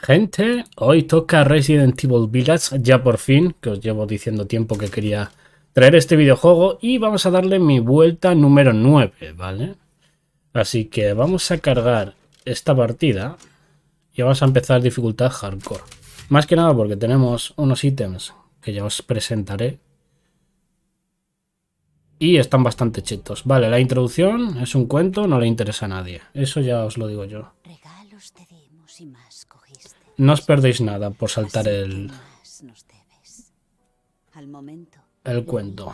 Gente, hoy toca Resident Evil Village, ya por fin, que os llevo diciendo tiempo que quería traer este videojuego y vamos a darle mi vuelta número 9, ¿vale? Así que vamos a cargar esta partida y vamos a empezar dificultad hardcore. Más que nada porque tenemos unos ítems que ya os presentaré y están bastante chetos. Vale, la introducción es un cuento, no le interesa a nadie. Eso ya os lo digo yo. No os perdéis nada por saltar el... El cuento.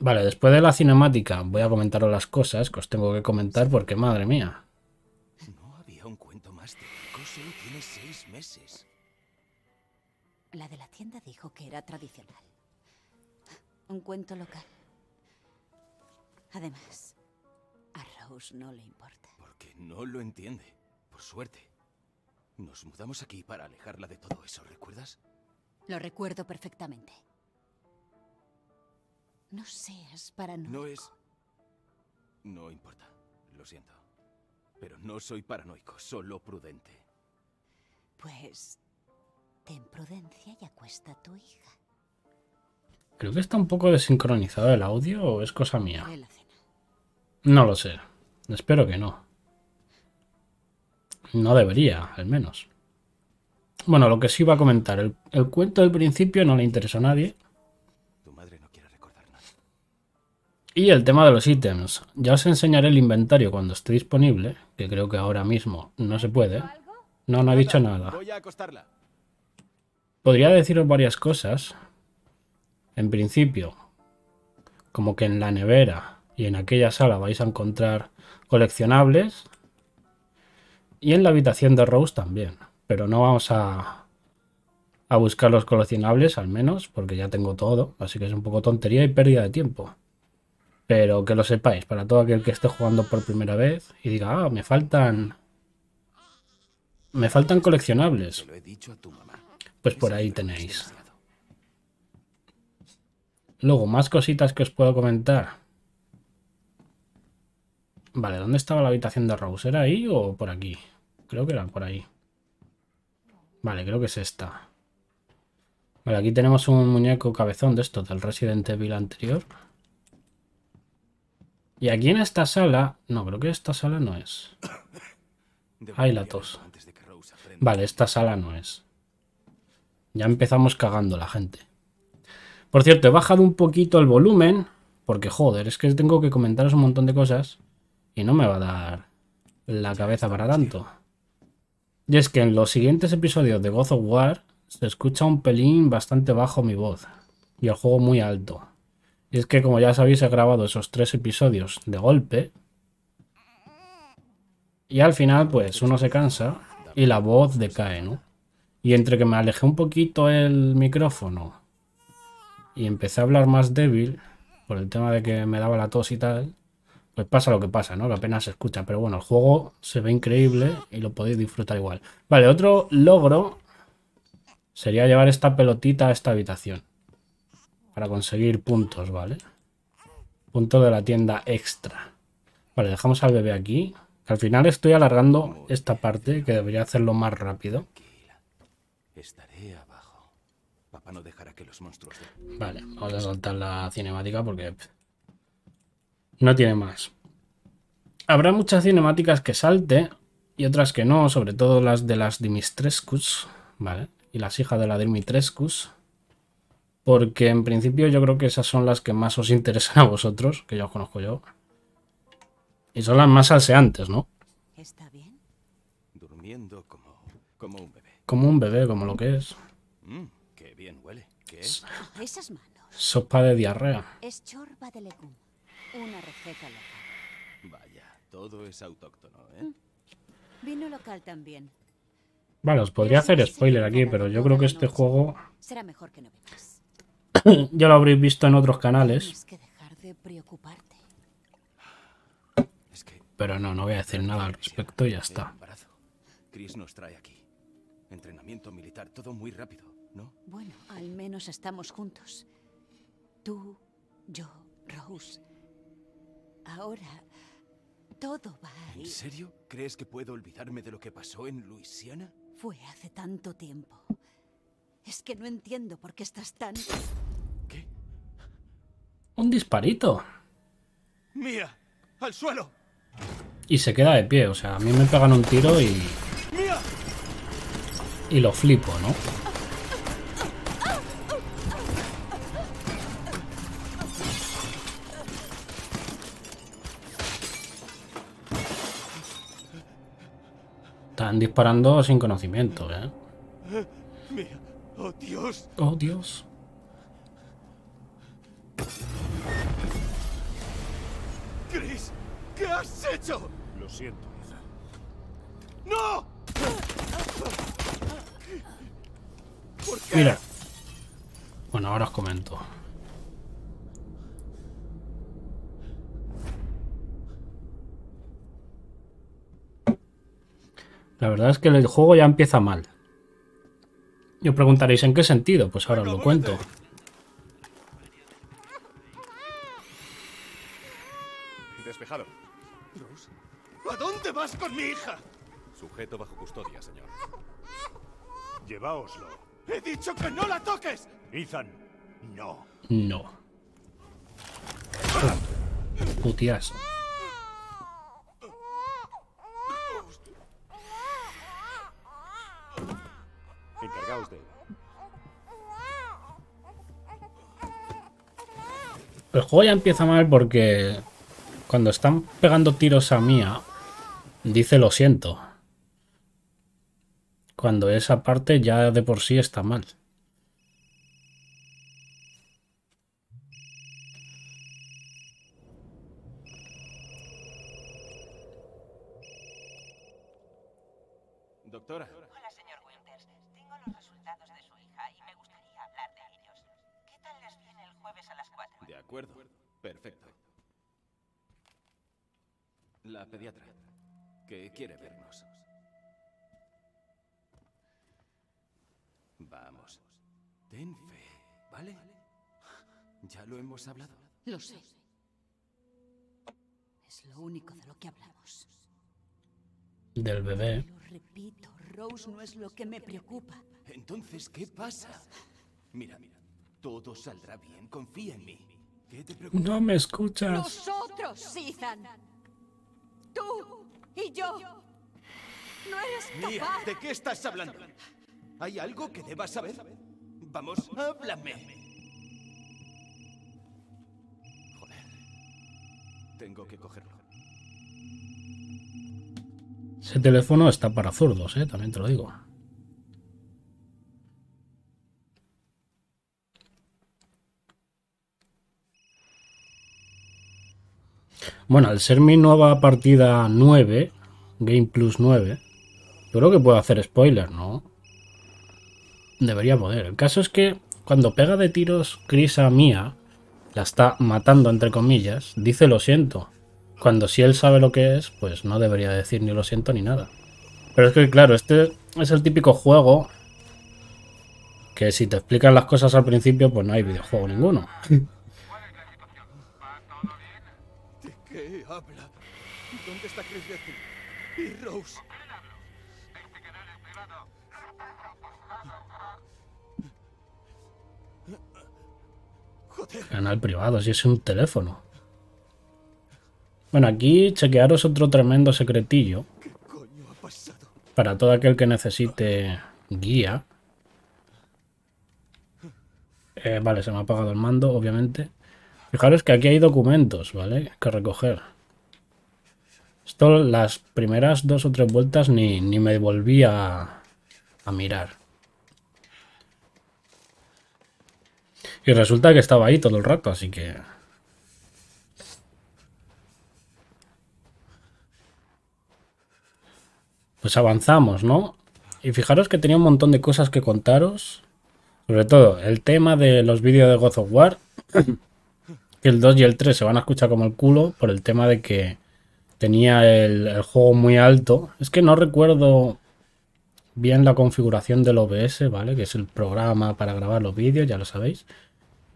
Vale, después de la cinemática voy a comentaros las cosas que os tengo que comentar porque, madre mía. No había un cuento más solo tiene seis meses. La de la tienda dijo que era tradicional. Un cuento local. Además, a Rose no le importa. No lo entiende, por suerte. Nos mudamos aquí para alejarla de todo eso, ¿recuerdas? Lo recuerdo perfectamente. No seas paranoico. No es... No importa, lo siento. Pero no soy paranoico, solo prudente. Pues Ten prudencia y acuesta a tu hija. Creo que está un poco desincronizado el audio o es cosa mía. No lo sé. Espero que no. No debería, al menos. Bueno, lo que sí iba a comentar. El, el cuento del principio no le interesa a nadie. Tu madre no quiere recordar nada. Y el tema de los ítems. Ya os enseñaré el inventario cuando esté disponible, que creo que ahora mismo no se puede. No, no ha dicho nada. Voy a acostarla. Podría deciros varias cosas. En principio, como que en la nevera y en aquella sala vais a encontrar coleccionables. Y en la habitación de Rose también. Pero no vamos a, a buscar los coleccionables, al menos, porque ya tengo todo. Así que es un poco tontería y pérdida de tiempo. Pero que lo sepáis, para todo aquel que esté jugando por primera vez y diga, ah, me faltan... Me faltan coleccionables. Pues por ahí tenéis. Luego, más cositas que os puedo comentar. Vale, ¿dónde estaba la habitación de Rose? ¿Era ahí o por aquí? Creo que era por ahí. Vale, creo que es esta. Vale, aquí tenemos un muñeco cabezón de estos del Resident Evil anterior. Y aquí en esta sala... No, creo que esta sala no es. Ahí la tos. Vale, esta sala no es. Ya empezamos cagando la gente. Por cierto, he bajado un poquito el volumen. Porque, joder, es que tengo que comentaros un montón de cosas. Y no me va a dar la cabeza para tanto. Y es que en los siguientes episodios de God of War se escucha un pelín bastante bajo mi voz. Y el juego muy alto. Y es que, como ya sabéis, he grabado esos tres episodios de golpe. Y al final, pues, uno se cansa y la voz decae, ¿no? Y entre que me alejé un poquito el micrófono y empecé a hablar más débil, por el tema de que me daba la tos y tal, pues pasa lo que pasa, ¿no? Que apenas se escucha. Pero bueno, el juego se ve increíble y lo podéis disfrutar igual. Vale, otro logro sería llevar esta pelotita a esta habitación. Para conseguir puntos, ¿vale? Punto de la tienda extra. Vale, dejamos al bebé aquí. Al final estoy alargando esta parte, que debería hacerlo más rápido. Estaré abajo. Papá no dejará que los monstruos... Vale, vamos a saltar la cinemática porque... No tiene más. Habrá muchas cinemáticas que salte y otras que no, sobre todo las de las Dimitrescus, ¿vale? Y las hijas de la Dimitrescus. Porque en principio yo creo que esas son las que más os interesan a vosotros, que ya os conozco yo. Y son las más salseantes, ¿no? ¿Está bien? Durmiendo como, como un bebé. Como un bebé, como lo que es. Mmm, qué bien huele. ¿Qué es? Esas manos. Sopa de diarrea. Es chorba de. Una receta local. Vaya, todo es autóctono, ¿eh? Mm. Vino local también. Vale, os podría hacer spoiler aquí, pero yo creo que este juego... Será mejor que no ya lo habréis visto en otros canales. Pero no, no voy a decir nada al respecto y ya está. Chris nos trae aquí. Entrenamiento militar, todo muy rápido, ¿no? Bueno, al menos estamos juntos. Tú, yo, Rose. Ahora todo va ¿En ahí. serio? ¿Crees que puedo olvidarme de lo que pasó en Luisiana? Fue hace tanto tiempo. Es que no entiendo por qué estás tan... ¿Qué? Un disparito. ¡Mía! ¡Al suelo! Y se queda de pie. O sea, a mí me pegan un tiro y, ¡Mía! y lo flipo, ¿no? Están disparando sin conocimiento, ¿eh? ¡Oh, Dios! Oh, Dios. ¡Chris! ¿Qué has hecho? Lo siento, Ethan. ¡No! Mira. Bueno, ahora os comento. La verdad es que el juego ya empieza mal. Y os preguntaréis en qué sentido, pues ahora os lo cuento. Despejado. ¿a dónde vas con mi hija? Sujeto bajo custodia, señor. Lleváoslo. ¡He dicho que no la toques! Ethan, no. No. Putias. El juego ya empieza mal porque cuando están pegando tiros a Mía, dice lo siento. Cuando esa parte ya de por sí está mal. Es lo que me preocupa. Entonces, ¿qué pasa? Mira, mira, todo saldrá bien. Confía en mí. ¿Qué te preocupa? No me escuchas. Nosotros, Ethan. Tú y yo. No eres Mía, capaz. ¿de qué estás hablando? ¿Hay algo que debas saber? Vamos, háblame. Joder. Tengo que cogerlo. Ese teléfono está para zurdos, eh, también te lo digo. Bueno, al ser mi nueva partida 9, Game Plus 9, yo creo que puedo hacer spoiler, ¿no? Debería poder. El caso es que cuando pega de tiros Chris a Mia, la está matando entre comillas, dice lo siento. Cuando si él sabe lo que es, pues no debería decir ni lo siento ni nada. Pero es que claro, este es el típico juego que si te explican las cosas al principio, pues no hay videojuego ninguno. ¿De qué habla? ¿Dónde está Chris Getty? Y Rose. Canal privado, si es un teléfono. Bueno, aquí chequearos otro tremendo secretillo para todo aquel que necesite guía. Eh, vale, se me ha apagado el mando, obviamente. Fijaros que aquí hay documentos, ¿vale? Que recoger. Esto las primeras dos o tres vueltas ni, ni me volví a, a mirar. Y resulta que estaba ahí todo el rato, así que... Pues avanzamos, ¿no? Y fijaros que tenía un montón de cosas que contaros. Sobre todo, el tema de los vídeos de God of War. que el 2 y el 3 se van a escuchar como el culo por el tema de que tenía el, el juego muy alto. Es que no recuerdo bien la configuración del OBS, ¿vale? Que es el programa para grabar los vídeos, ya lo sabéis.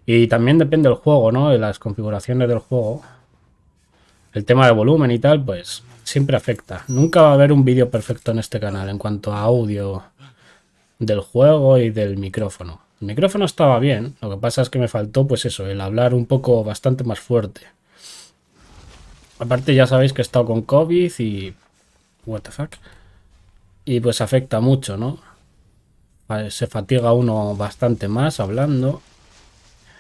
Y también depende del juego, ¿no? De las configuraciones del juego. El tema de volumen y tal, pues siempre afecta. Nunca va a haber un vídeo perfecto en este canal en cuanto a audio del juego y del micrófono. El micrófono estaba bien, lo que pasa es que me faltó pues eso, el hablar un poco bastante más fuerte. Aparte ya sabéis que he estado con COVID y... What the fuck. Y pues afecta mucho, ¿no? Se fatiga uno bastante más hablando.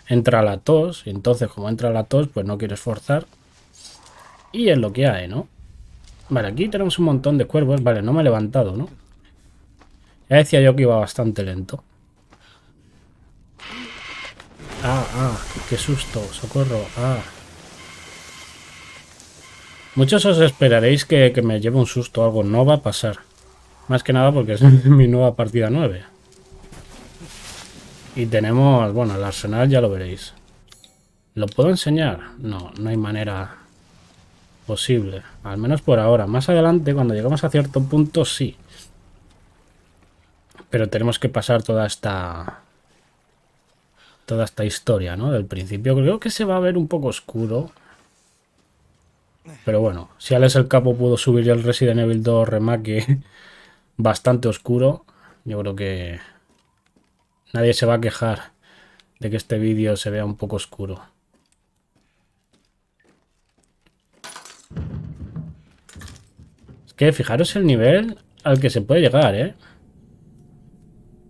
Entra la tos, y entonces como entra la tos, pues no quieres forzar. Y es lo que hay, ¿no? Vale, aquí tenemos un montón de cuervos. Vale, no me he levantado, ¿no? Ya decía yo que iba bastante lento. Ah, ah, qué susto, socorro, ah. Muchos os esperaréis que, que me lleve un susto o algo. No va a pasar. Más que nada porque es mi nueva partida 9. Y tenemos, bueno, el arsenal ya lo veréis. ¿Lo puedo enseñar? No, no hay manera posible. Al menos por ahora. Más adelante, cuando llegamos a cierto punto, sí. Pero tenemos que pasar toda esta... Toda esta historia, ¿no? Del principio. Creo que se va a ver un poco oscuro. Pero bueno, si Alex el Capo pudo subir el Resident Evil 2 remake bastante oscuro, yo creo que nadie se va a quejar de que este vídeo se vea un poco oscuro. Que fijaros el nivel al que se puede llegar, ¿eh?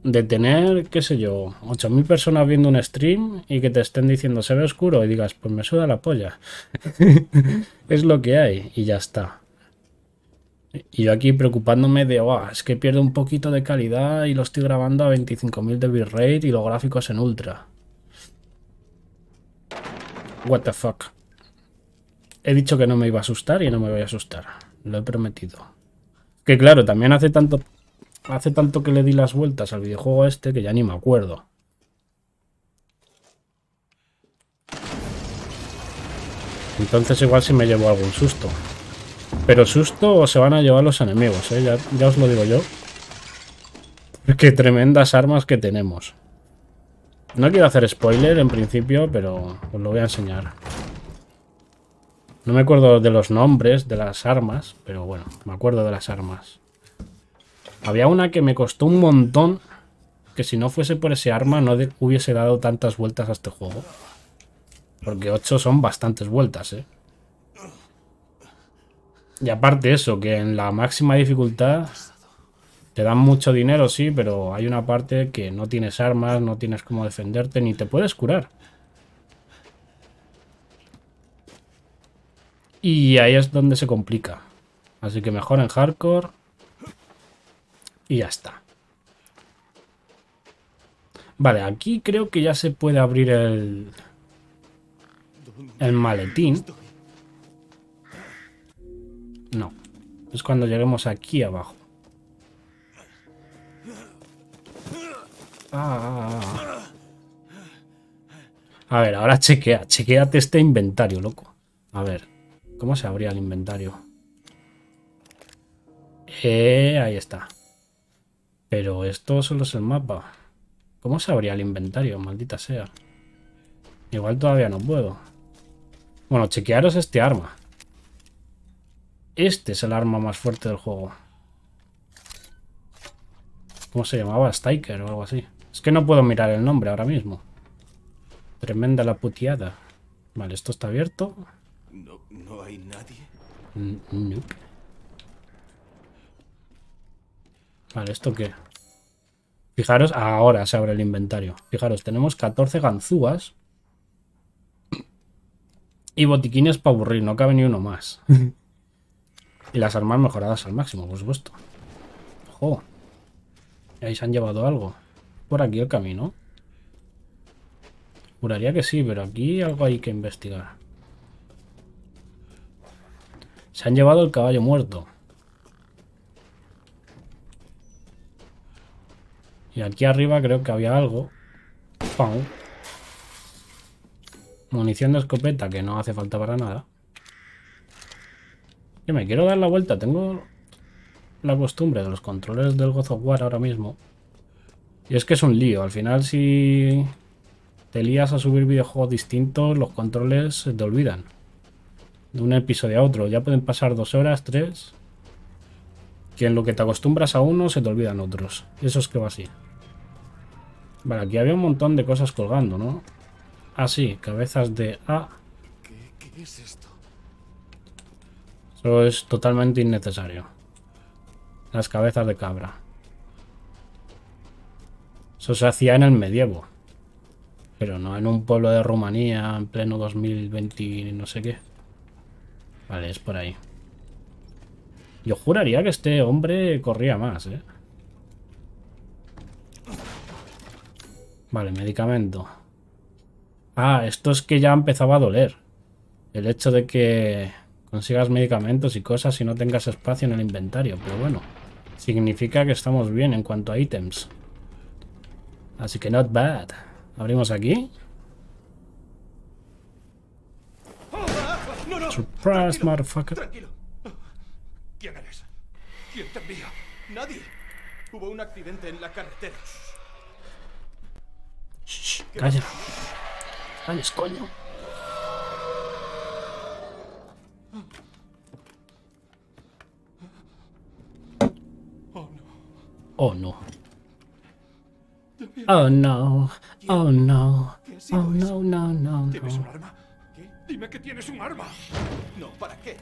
De tener, qué sé yo, 8.000 personas viendo un stream y que te estén diciendo se ve oscuro y digas, pues me suda la polla. es lo que hay y ya está. Y yo aquí preocupándome de, oh, es que pierdo un poquito de calidad y lo estoy grabando a 25.000 de bitrate y los gráficos en ultra. What the fuck. He dicho que no me iba a asustar y no me voy a asustar. Lo he prometido. Que claro, también hace tanto, hace tanto que le di las vueltas al videojuego este que ya ni me acuerdo. Entonces igual si me llevo algún susto. Pero susto se van a llevar los enemigos, ¿eh? ya, ya os lo digo yo. Qué tremendas armas que tenemos. No quiero hacer spoiler en principio, pero os lo voy a enseñar. No me acuerdo de los nombres de las armas, pero bueno, me acuerdo de las armas. Había una que me costó un montón, que si no fuese por ese arma no hubiese dado tantas vueltas a este juego. Porque 8 son bastantes vueltas, ¿eh? Y aparte eso, que en la máxima dificultad te dan mucho dinero, sí, pero hay una parte que no tienes armas, no tienes cómo defenderte, ni te puedes curar. Y ahí es donde se complica. Así que mejor en hardcore. Y ya está. Vale, aquí creo que ya se puede abrir el... El maletín. No. Es cuando lleguemos aquí abajo. Ah. A ver, ahora chequea. Chequeate este inventario, loco. A ver. ¿Cómo se abría el inventario? Eh, ahí está. Pero esto solo es el mapa. ¿Cómo se abría el inventario? Maldita sea. Igual todavía no puedo. Bueno, chequearos este arma. Este es el arma más fuerte del juego. ¿Cómo se llamaba? Stiker o algo así. Es que no puedo mirar el nombre ahora mismo. Tremenda la puteada. Vale, esto está abierto. No, no hay nadie. Nope. Vale, ¿esto qué? Fijaros, ahora se abre el inventario. Fijaros, tenemos 14 ganzúas. Y botiquines para aburrir, no cabe ni uno más. Y las armas mejoradas al máximo, por supuesto. Ojo. Ahí se han llevado algo. Por aquí el camino. Juraría que sí, pero aquí algo hay que investigar. Se han llevado el caballo muerto. Y aquí arriba creo que había algo. ¡Pam! Munición de escopeta que no hace falta para nada. Yo me quiero dar la vuelta. Tengo la costumbre de los controles del God of War ahora mismo. Y es que es un lío. Al final si te lías a subir videojuegos distintos, los controles se te olvidan. De un episodio a otro. Ya pueden pasar dos horas, tres. Que en lo que te acostumbras a uno se te olvidan otros. Eso es que va así. Vale, aquí había un montón de cosas colgando, ¿no? Ah, sí, cabezas de A. ¿Qué, qué es esto? Eso es totalmente innecesario. Las cabezas de cabra. Eso se hacía en el medievo. Pero no en un pueblo de Rumanía en pleno 2020 y no sé qué. Vale, es por ahí. Yo juraría que este hombre corría más, ¿eh? Vale, medicamento. Ah, esto es que ya empezaba a doler. El hecho de que consigas medicamentos y cosas y no tengas espacio en el inventario. Pero bueno, significa que estamos bien en cuanto a ítems. Así que not bad. Abrimos aquí. ¡No, no! Surprise, Tranquilo, motherfucker. Tranquilo. ¿Quién eres? ¿Quién te envía? Nadie. Hubo un accidente en la carretera. Shh, calla. Calles, coño. Oh, no. Oh no. Oh no. Oh no. ¿Qué ha sido Oh no, no, no, ¿Tienes un no. arma? Dime que tienes un arma. No, ¿para qué?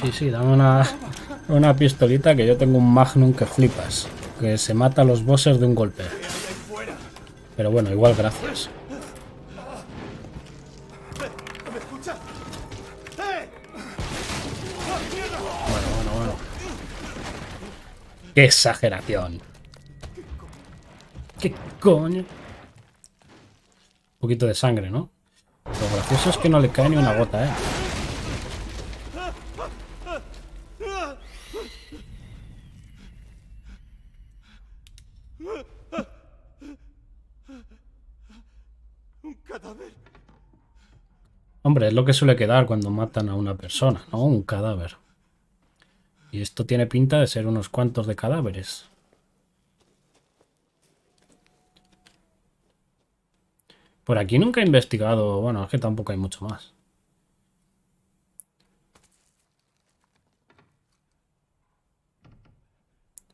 Sí, sí, dame una, una pistolita que yo tengo un magnum que flipas. Que se mata a los bosses de un golpe. Pero bueno, igual gracias. ¡Qué exageración! ¿Qué coño? Un poquito de sangre, ¿no? Lo gracioso es que no le cae ni una gota, ¿eh? ¡Un cadáver! Hombre, es lo que suele quedar cuando matan a una persona, ¿no? Un cadáver. Y esto tiene pinta de ser unos cuantos de cadáveres. Por aquí nunca he investigado... Bueno, es que tampoco hay mucho más.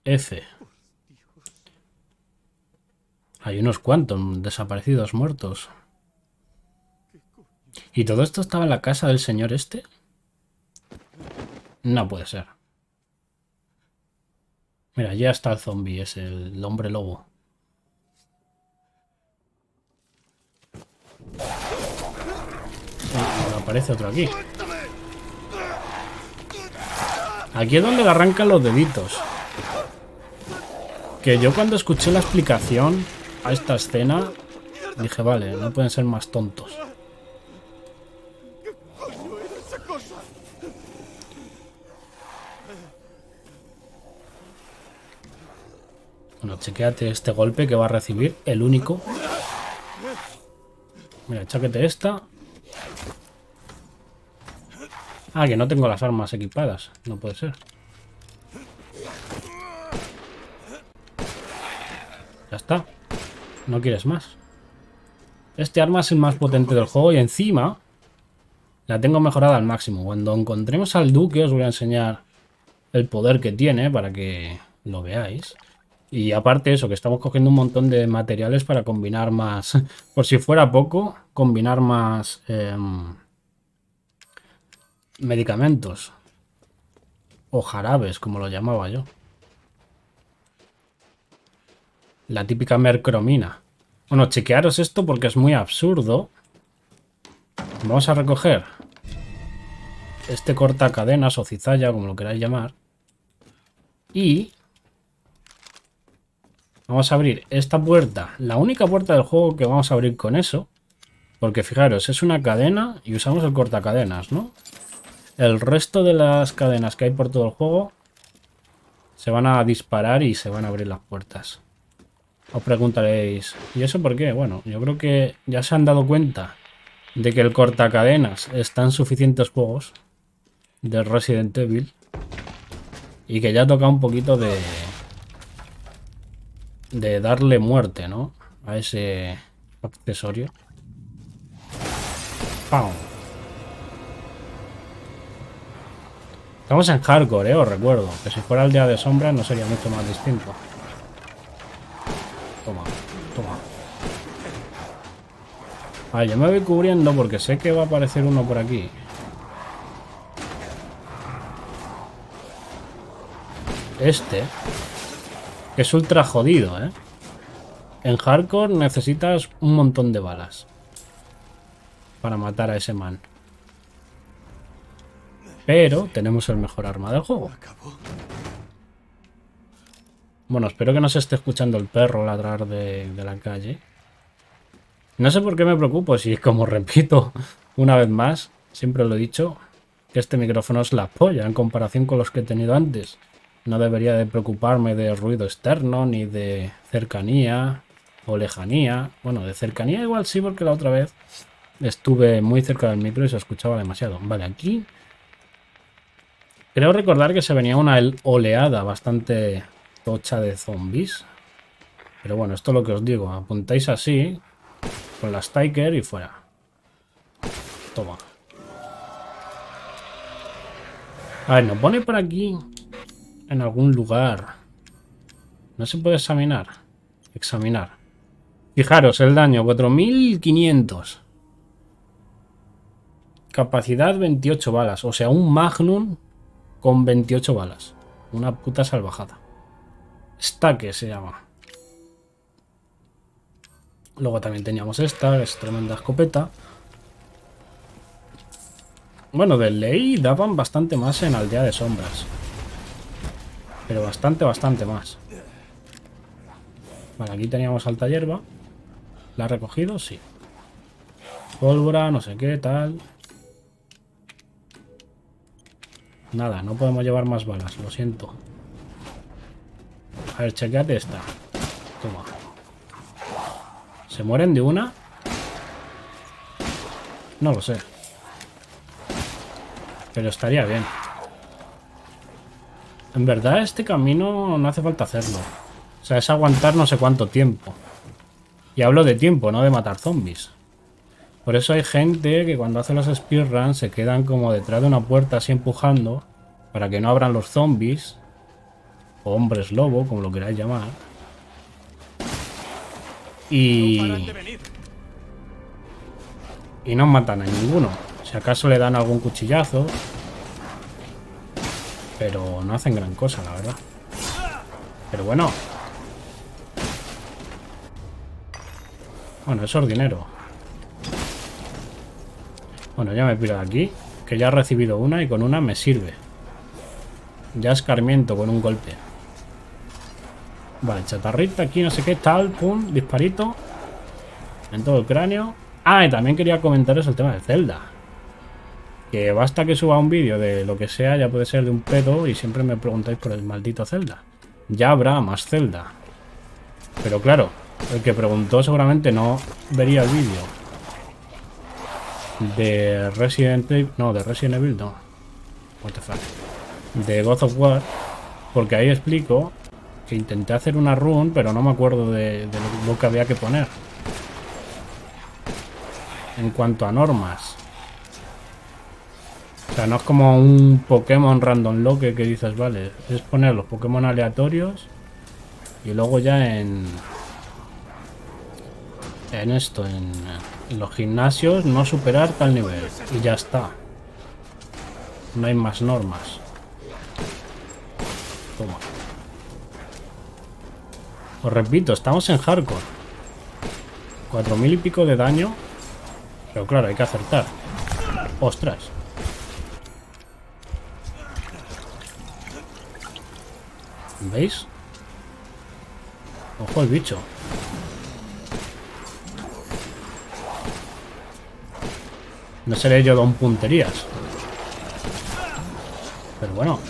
F. Hay unos cuantos desaparecidos muertos. ¿Y todo esto estaba en la casa del señor este? No puede ser. Mira, ya está el zombie, es el hombre lobo. Ahora aparece otro aquí. Aquí es donde le arrancan los deditos. Que yo cuando escuché la explicación a esta escena, dije, vale, no pueden ser más tontos. ¡Coño era esa cosa! Bueno, chequéate este golpe que va a recibir, el único. Mira, cháquete esta. Ah, que no tengo las armas equipadas. No puede ser. Ya está. No quieres más. Este arma es el más potente del juego y encima la tengo mejorada al máximo. Cuando encontremos al duque os voy a enseñar el poder que tiene para que lo veáis. Y aparte eso, que estamos cogiendo un montón de materiales para combinar más, por si fuera poco, combinar más em, medicamentos. O jarabes, como lo llamaba yo. La típica mercromina. Bueno, chequearos esto porque es muy absurdo. Vamos a recoger este cortacadenas o cizalla, como lo queráis llamar. Y vamos a abrir esta puerta, la única puerta del juego que vamos a abrir con eso. Porque fijaros, es una cadena y usamos el cortacadenas, ¿no? El resto de las cadenas que hay por todo el juego se van a disparar y se van a abrir las puertas. Os preguntaréis, ¿y eso por qué? Bueno, yo creo que ya se han dado cuenta de que el cortacadenas está en suficientes juegos de Resident Evil y que ya toca un poquito de de darle muerte, ¿no? A ese accesorio. ¡Pam! Estamos en hardcore, ¿eh? Os recuerdo. Que si fuera el día de sombra no sería mucho más distinto. Toma, toma. Ah, yo me voy cubriendo porque sé que va a aparecer uno por aquí. Este. Que es ultra jodido, ¿eh? En hardcore necesitas un montón de balas. Para matar a ese man. Pero tenemos el mejor arma del juego. Bueno, espero que no se esté escuchando el perro ladrar de, la calle. No sé por qué me preocupo, si como repito una vez más, siempre lo he dicho, que este micrófono es la polla en comparación con los que he tenido antes. No debería de preocuparme de ruido externo, ni de cercanía o lejanía. Bueno, de cercanía igual sí, porque la otra vez estuve muy cerca del micro y se escuchaba demasiado. Vale, aquí... Creo recordar que se venía una oleada bastante tocha de zombies. Pero bueno, esto es lo que os digo. Apuntáis así, con la Stiker y fuera. Toma. A ver, nos pone por aquí en algún lugar. No se puede examinar. Examinar. Fijaros, el daño, 4500. Capacidad 28 balas. O sea, un Magnum con 28 balas. Una puta salvajada. Stack se llama. Luego también teníamos esta, que es tremenda escopeta. Bueno, de ley daban bastante más en Aldea de Sombras. Pero bastante, bastante más. Vale, aquí teníamos alta hierba. ¿La ha recogido? Sí. Pólvora, no sé qué, tal. Nada, no podemos llevar más balas, lo siento. A ver, chequeate esta. Toma. ¿Se mueren de una? No lo sé. Pero estaría bien. En verdad este camino no hace falta hacerlo. O sea, es aguantar no sé cuánto tiempo. Y hablo de tiempo, no de matar zombies. Por eso hay gente que cuando hace los speedruns se quedan como detrás de una puerta así empujando para que no abran los zombies o hombres lobo, como lo queráis llamar. Y... Y no matan a ninguno. Si acaso le dan algún cuchillazo, pero no hacen gran cosa, la verdad. Pero bueno. Bueno, eso es dinero. Bueno, ya me piro de aquí. Que ya he recibido una y con una me sirve. Ya escarmiento con un golpe. Vale, chatarrita aquí, no sé qué, tal, pum, disparito. En todo el cráneo. Ah, y también quería comentaros el tema de Zelda. Que basta que suba un vídeo de lo que sea, ya puede ser de un pedo y siempre me preguntáis por el maldito Zelda. Ya habrá más Zelda. Pero claro, el que preguntó seguramente no vería el vídeo. De Resident Evil... No, de Resident Evil no. What the fuck. De God of War. Porque ahí explico que intenté hacer una run, pero no me acuerdo de, de lo que había que poner. En cuanto a normas. Sea, no es como un Pokémon random lock que dices, vale, es poner los Pokémon aleatorios y luego ya en en esto, en, en, los gimnasios, no superar tal nivel y ya está. No hay más normas. Toma. Os repito, estamos en hardcore. 4000 y pico de daño. Pero claro, hay que acertar. Ostras. ¿Veis? Ojo el bicho. No seré yo don punterías. Pero bueno.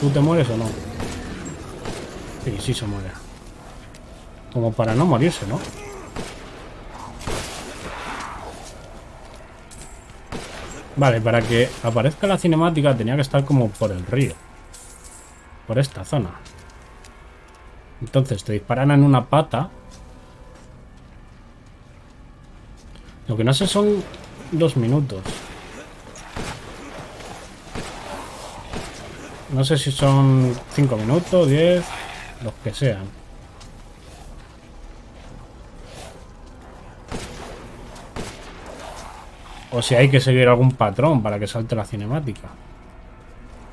¿Tú te mueres o no? Sí, sí se muere. Como para no morirse, ¿no? Vale, para que aparezca la cinemática tenía que estar como por el río. por esta zona. Entonces te disparan en una pata. Lo que no sé son dos minutos. No sé si son cinco minutos, diez, los que sean. O si hay que seguir algún patrón para que salte la cinemática.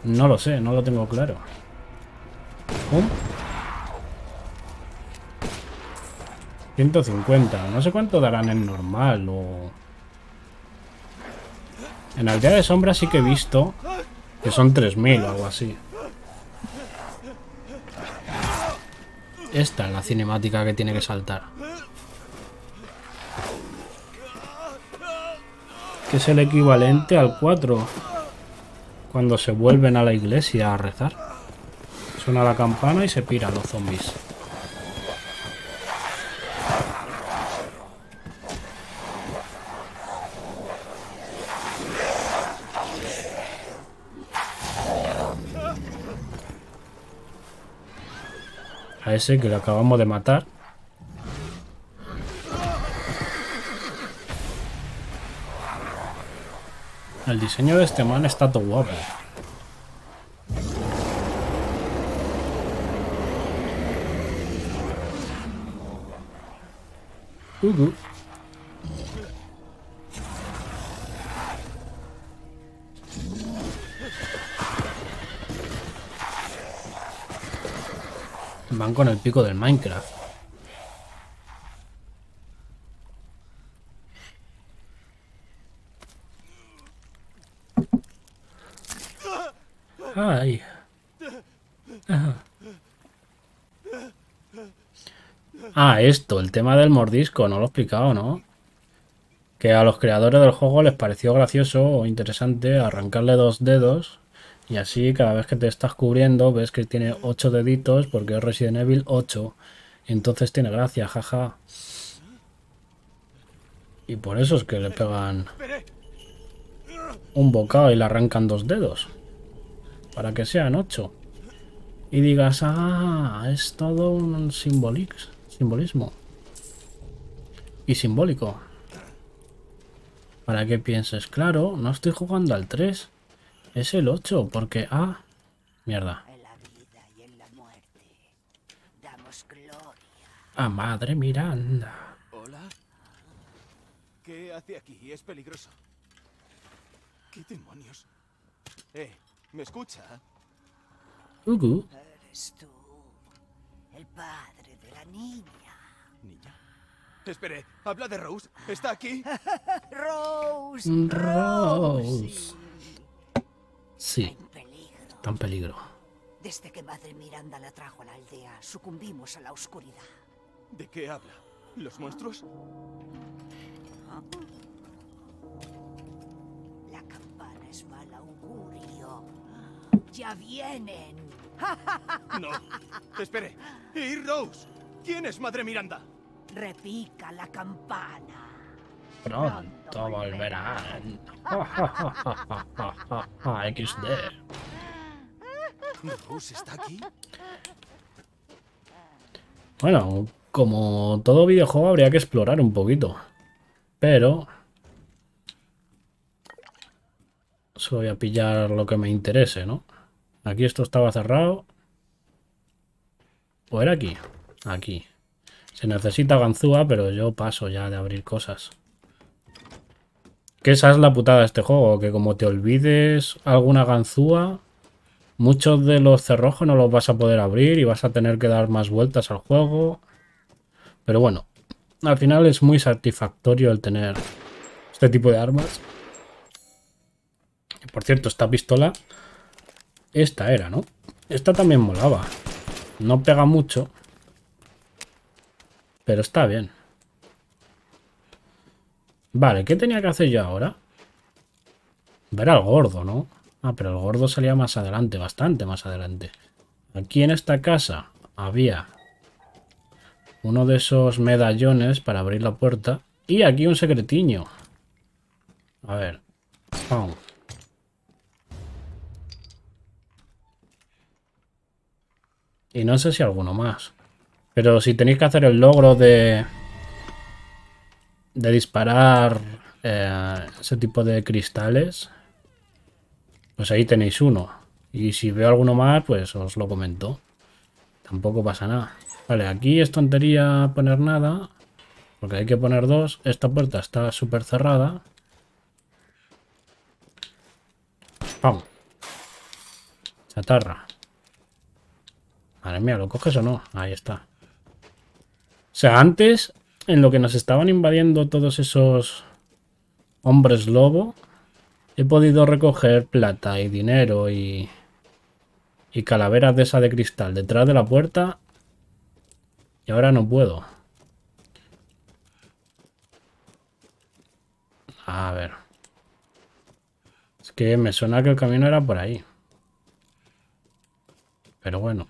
No lo sé, no lo tengo claro. ¿Pum? 150. No sé cuánto darán en normal o... En Aldea de Sombra sí que he visto que son 3000 o algo así. Esta es la cinemática que tiene que saltar. Que es el equivalente al 4. Cuando se vuelven a la iglesia a rezar. Suena la campana y se piran los zombies. A ese que lo acabamos de matar. El diseño de este man está todo guapo. Ujú. Van con el pico del Minecraft. Ay. Ajá. Esto, el tema del mordisco, no lo he explicado, ¿no? Que a los creadores del juego les pareció gracioso o interesante arrancarle dos dedos y así cada vez que te estás cubriendo ves que tiene ocho deditos porque es Resident Evil 8. Entonces tiene gracia, jaja. Y por eso es que le pegan un bocado y le arrancan dos dedos. Para que sean ocho. Y digas, ah, es todo un simbolic- simbolismo. Y simbólico. Para que pienses, claro, no estoy jugando al 3. Es el 8, porque... Ah, mierda. En la vida y en la muerte. Damos gloria. Ah, madre Miranda. ¿Hola? ¿Qué hace aquí? Es peligroso. ¿Qué demonios? Eh, ¿me escucha? Ugu. Eres tú. El padre niña. Niña. Espere, habla de Rose. ¿Está aquí? Rose. Rose. Sí, En peligro. está en peligro. Desde que Madre Miranda la trajo a la aldea, sucumbimos a la oscuridad. ¿De qué habla? ¿Los monstruos? La campana es mal augurio. Ya vienen. No. Espere. ¿Y Rose? ¿Quién es Madre Miranda? Repica la campana. Pronto volverán. XD. ¿Rose está aquí? Bueno, como todo videojuego habría que explorar un poquito. Pero... Solo voy a pillar lo que me interese, ¿no? Aquí esto estaba cerrado. ¿O era aquí? Aquí. Se necesita ganzúa, pero yo paso ya de abrir cosas. Que esa es la putada de este juego, que como te olvides alguna ganzúa, muchos de los cerrojos no los vas a poder abrir y vas a tener que dar más vueltas al juego. Pero bueno, al final es muy satisfactorio el tener este tipo de armas. Por cierto, esta pistola, esta era, ¿no? Esta también molaba. No pega mucho, pero está bien. Vale, ¿qué tenía que hacer yo ahora? Ver al gordo, ¿no? Ah, pero el gordo salía más adelante, bastante más adelante. Aquí en esta casa había uno de esos medallones para abrir la puerta. Y aquí un secretiño. A ver. Pum. Y no sé si alguno más. Pero si tenéis que hacer el logro de... De disparar eh, ese tipo de cristales. Pues ahí tenéis uno. Y si veo alguno más, pues os lo comento. Tampoco pasa nada. Vale, aquí es tontería poner nada. Porque hay que poner dos. Esta puerta está súper cerrada. ¡Pam! Chatarra. Madre mía, ¿lo coges o no? Ahí está. O sea, antes, en lo que nos estaban invadiendo todos esos hombres lobo, he podido recoger plata y dinero y, y calaveras de esa de cristal detrás de la puerta. Y ahora no puedo. A ver. Es que me suena que el camino era por ahí. Pero bueno.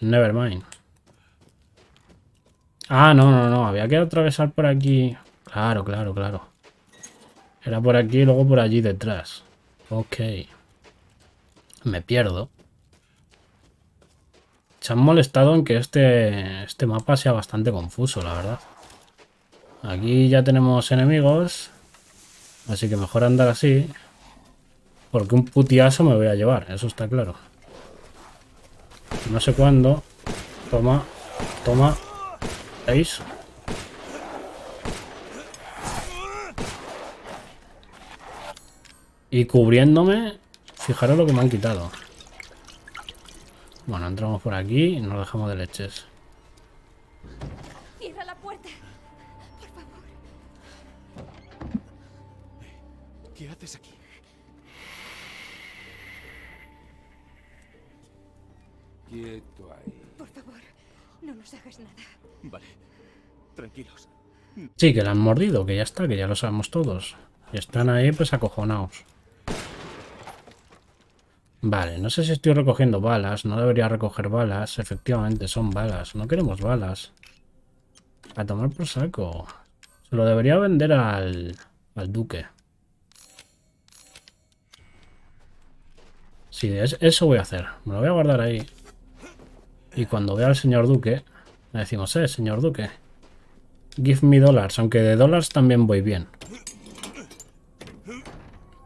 Nevermind. Ah, no, no, no. Había que atravesar por aquí. Claro, claro, claro. Era por aquí y luego por allí detrás. Ok. Me pierdo. Se han molestado en que este, este mapa sea bastante confuso, la verdad. Aquí ya tenemos enemigos. Así que mejor andar así. Porque un putiazo me voy a llevar, eso está claro. No sé cuándo. Toma, toma. ¿Veis? Y cubriéndome, fijaros lo que me han quitado. Bueno, entramos por aquí y nos dejamos de leches. Cierra la puerta. Por favor. ¿Qué haces aquí? Quieto ahí. Por favor, no nos hagas nada. Vale. Tranquilos. Sí, que la han mordido, que ya está, que ya lo sabemos todos. Y están ahí pues acojonados. Vale, no sé si estoy recogiendo balas. No debería recoger balas. Efectivamente, son balas. No queremos balas. A tomar por saco. Se lo debería vender al, al duque. Sí, es- eso voy a hacer. Me lo voy a guardar ahí. Y cuando vea al señor duque, le decimos, eh, señor duque. Give me dollars, aunque de dólares también voy bien.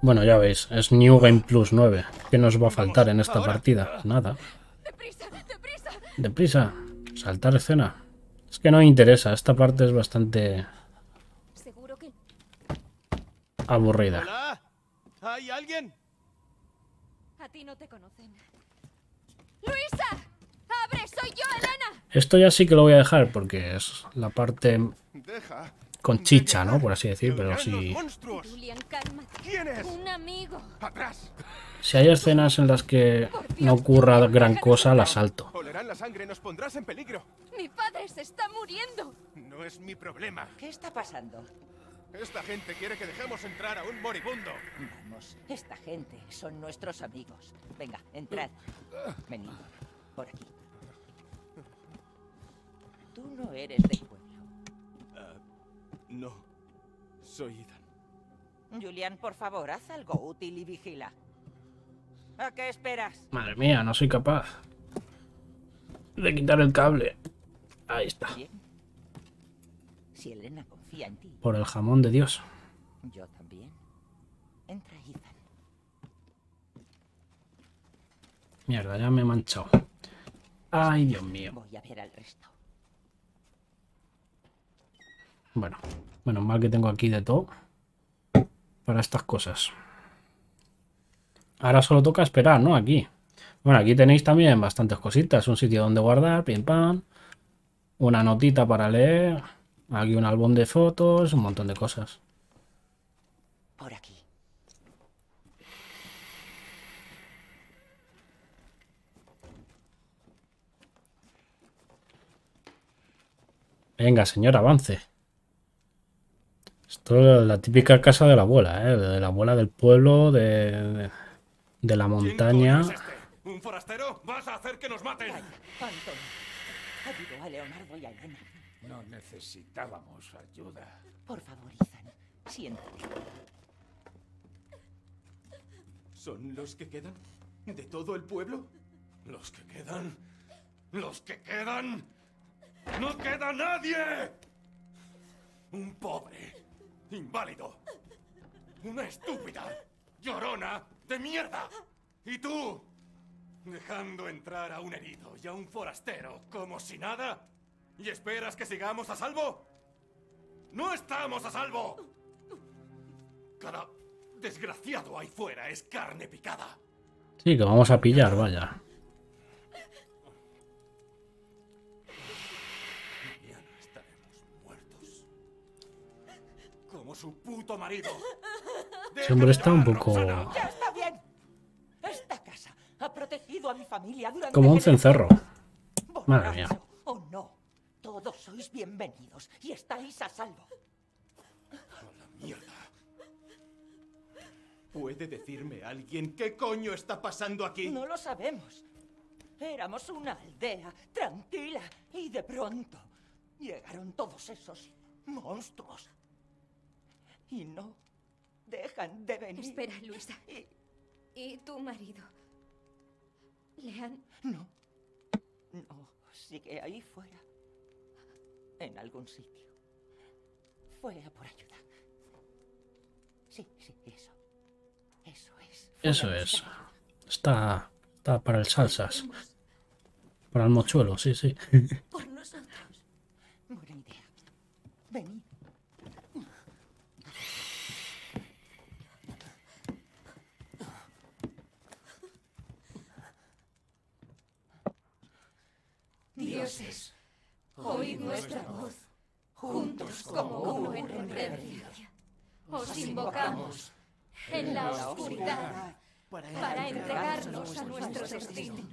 Bueno, ya veis, es New Game Plus 9. ¿Qué nos va a faltar en esta partida? Nada. ¡Deprisa! ¡Deprisa! Deprisa, saltar escena. Es que no me interesa, esta parte es bastante aburrida. ¡Hola! ¿Hay alguien? a ti no te conocen. ¡Luisa! ¡Abre! ¡Soy yo, Elena! Esto ya sí que lo voy a dejar porque es la parte con chicha, ¿no? Por así decir, pero si, monstruos! Julian, cálmate. ¿Quién es? Un amigo. ¡Atrás! si hay escenas en las que no ocurra gran cosa, la salto. Olerán la sangre, nos pondrás en peligro. Mi padre se está muriendo. No es mi problema. ¿Qué está pasando? Esta gente quiere que dejemos entrar a un moribundo. Vamos, esta gente son nuestros amigos. Venga, entrad. Venid, por aquí. Tú no eres del pueblo. No. Soy Ethan. Julian, por favor, haz algo útil y vigila. ¿A qué esperas? Madre mía, no soy capaz de quitar el cable. Ahí está. Bien. Si Elena confía en ti, Por el jamón de Dios. yo también. Entra, Ethan. Mierda, ya me he manchado. Ay, Dios mío. Voy a ver al resto. Bueno, menos mal que tengo aquí de todo para estas cosas. Ahora solo toca esperar, ¿no? Aquí. Bueno, aquí tenéis también bastantes cositas. Un sitio donde guardar, pim pam. Una notita para leer. Aquí un álbum de fotos, un montón de cosas. Por aquí. Venga, señor, avance. Esto es la típica casa de la abuela, ¿eh? De la abuela del pueblo, de, de, de la montaña. ¿Quién coño es este? ¿Un forastero? ¿Vas a hacer que nos maten? Anton, ayudo a Leonardo y a Elena. No necesitábamos ayuda. Por favor, Ethan, siéntate. ¿Son los que quedan? ¿De todo el pueblo? Los que quedan. Los que quedan. ¡No queda nadie! Un pobre. Inválido. Una estúpida. Llorona de mierda. Y tú. Dejando entrar a un herido y a un forastero como si nada. ¿Y esperas que sigamos a salvo? ¡No estamos a salvo! Cada desgraciado ahí fuera es carne picada. Sí, que vamos a pillar, vaya. Como su puto marido. Ese hombre está un poco... llorar, Roxana. ¡Ya está bien! Esta casa ha protegido a mi familia durante Como un cencerro. Madre mía. No, todos sois bienvenidos y estáis a salvo. Mierda. ¿Puede decirme alguien qué coño está pasando aquí? No lo sabemos. Éramos una aldea tranquila y de pronto llegaron todos esos monstruos. Y no dejan de venir. Espera, Luisa. Y ¿Y tu marido? ¿Le han...? no, no, sigue ahí fuera. En algún sitio. Fue a por ayuda. Sí, sí, eso. Eso es. Eso es. Está, está para el salsas. Para el mochuelo, sí, sí. Por nosotros. Buena idea. Venid. Dioses, oíd nuestra voz, juntos como uno Os invocamos en la oscuridad para entregarnos a nuestro destino.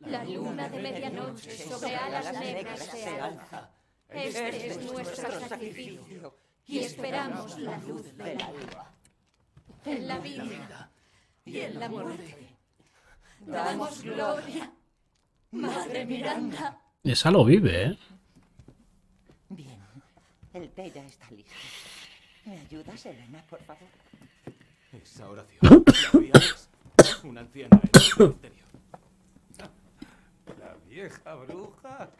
La luna de medianoche sobre alas negras se alza. Este es nuestro sacrificio y esperamos la luz del alba. En la vida y en la muerte. Damos gloria. Madre Miranda. Esa lo vive, ¿eh? El té ya está listo. ¿Me ayudas, Elena, por favor? Esa oración. ¿La oías? Una anciana en el cementerio. La vieja bruja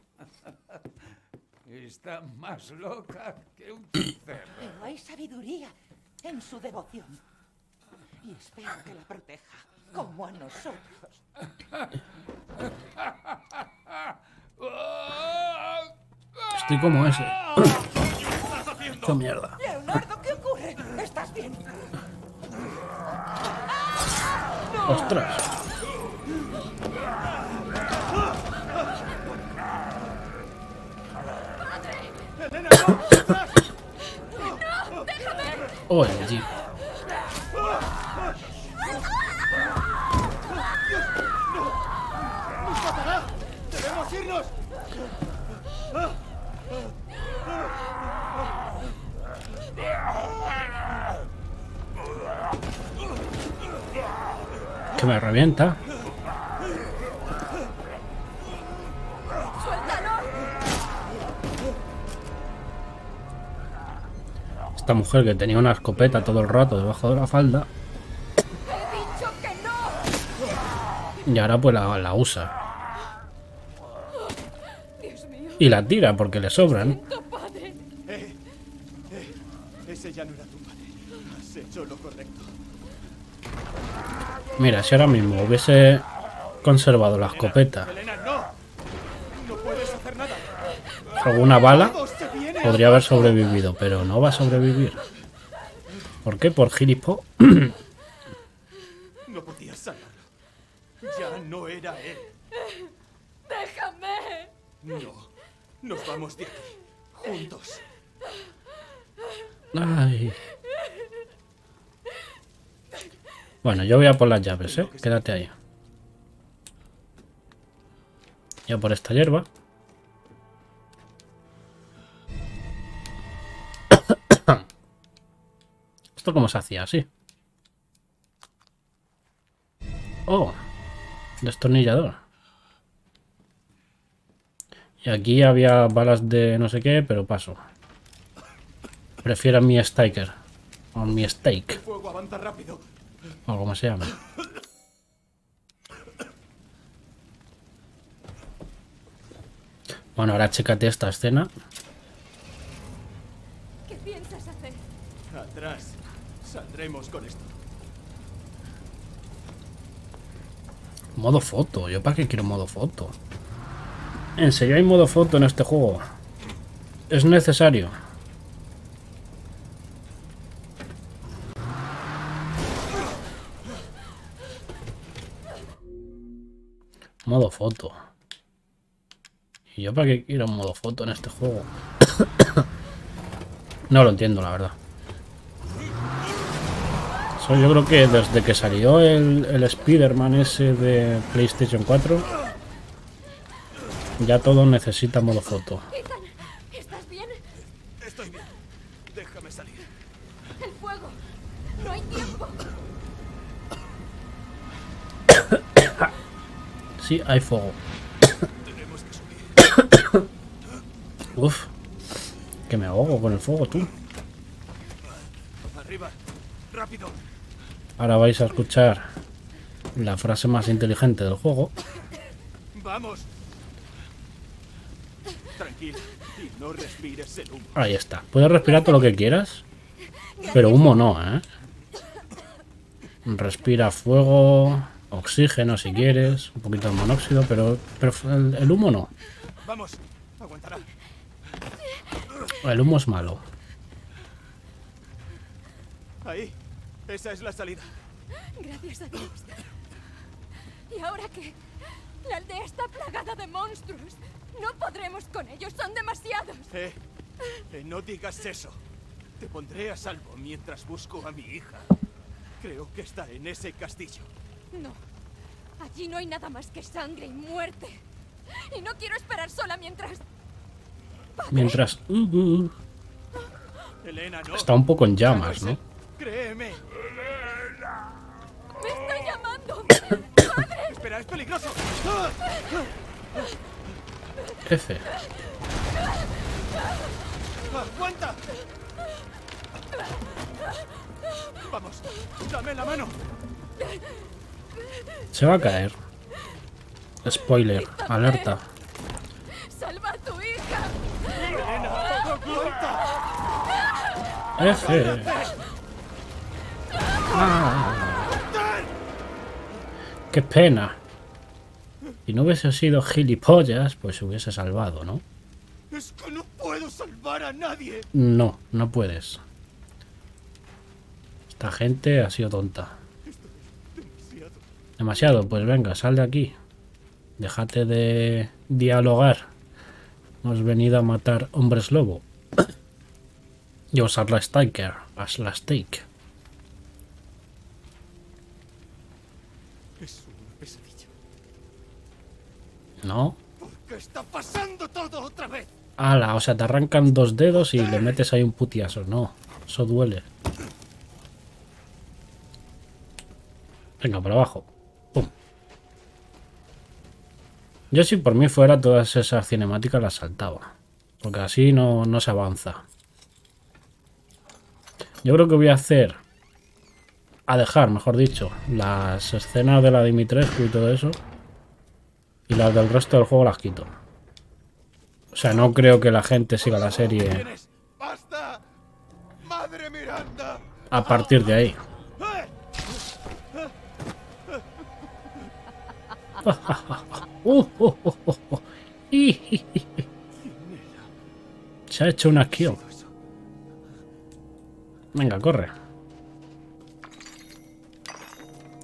está más loca que un cencerro. Pero hay sabiduría en su devoción. Y espero que la proteja, como a nosotros. Estoy como ese. Qué mierda. Leonardo, ¿qué ocurre? ¿Estás bien? ¡Ostras! ¡Elena, no! ¡Atrás! Oye, allí. Que me revienta. Esta mujer que tenía una escopeta todo el rato debajo de la falda. Y ahora pues la, la usa. Y la tira porque le sobran. Ese ya no era tu padre. Has hecho lo correcto. Mira, si ahora mismo hubiese conservado la escopeta alguna bala, podría haber sobrevivido, pero no va a sobrevivir. ¿Por qué? Por gilipo. No podías salvarlo. Ya no era él. ¡Déjame! No. Nos vamos de aquí. Juntos. Ay. Bueno, yo voy a por las llaves, ¿eh? Quédate ahí. Ya por esta hierba. ¿Esto cómo se hacía? Así. Oh. Destornillador. Y aquí había balas de no sé qué, pero paso. Prefiero mi Stiker. O mi rápido. O como se llama. Bueno, ahora chécate esta escena. ¿Qué piensas hacer? Atrás. Saldremos con esto. Modo foto. ¿Yo para qué quiero modo foto? ¿En serio hay modo foto en este juego? Es necesario. ¿Y yo para qué quiero modo foto en este juego? no lo entiendo, la verdad. So, yo creo que desde que salió el, el Spider-Man ese de PlayStation 4, ya todo necesita modo foto. Sí, hay fuego. Uf, que me ahogo con el fuego, tú. Arriba. Rápido. Ahora vais a escuchar la frase más inteligente del juego. Vamos. Tranquila. Y no respires el humo. Ahí está. Puedes respirar todo lo que quieras, pero humo no, ¿eh? Respira fuego, oxígeno si quieres, un poquito de monóxido, pero, pero el, el humo no. Vamos. Aguantará. El humo es malo. Ahí. Esa es la salida. Gracias a Dios. ¿Y ahora qué? La aldea está plagada de monstruos. No podremos con ellos, son demasiados. Eh, eh, no digas eso. Te pondré a salvo mientras busco a mi hija. Creo que está en ese castillo. No. Allí no hay nada más que sangre y muerte. Y no quiero esperar sola mientras... Mientras... uh, uh, Elena, no. está un poco en llamas, ¿no? Créeme. ¡Me está llamando! Espera, es peligroso. F. ¡Aguanta! Vamos, dame la mano. Se va a caer. Spoiler, alerta. ¡Salva a tu hija! F. Ah. Qué pena. Si no hubiese sido gilipollas, pues se hubiese salvado, ¿no? Es que no puedo salvar a nadie. No, no puedes. Esta gente ha sido tonta. Demasiado. Pues venga, sal de aquí. Déjate de dialogar. Hemos venido a matar hombres lobo. Y a usar la Stiker, la Stake. Es una pesadilla. ¿No? ¿Por qué está pasando todo otra vez? Ala, o sea, te arrancan dos dedos y le metes ahí un putiazo. No, eso duele. Venga, por abajo. Pum. Yo si por mí fuera todas esas cinemáticas las saltaba. Porque así no, no se avanza. Yo creo que voy a hacer... A dejar, mejor dicho, las escenas de la Dimitrescu y todo eso. Y las del resto del juego las quito. O sea, no creo que la gente siga la serie a partir de ahí. Se ha hecho una kill. Venga, corre.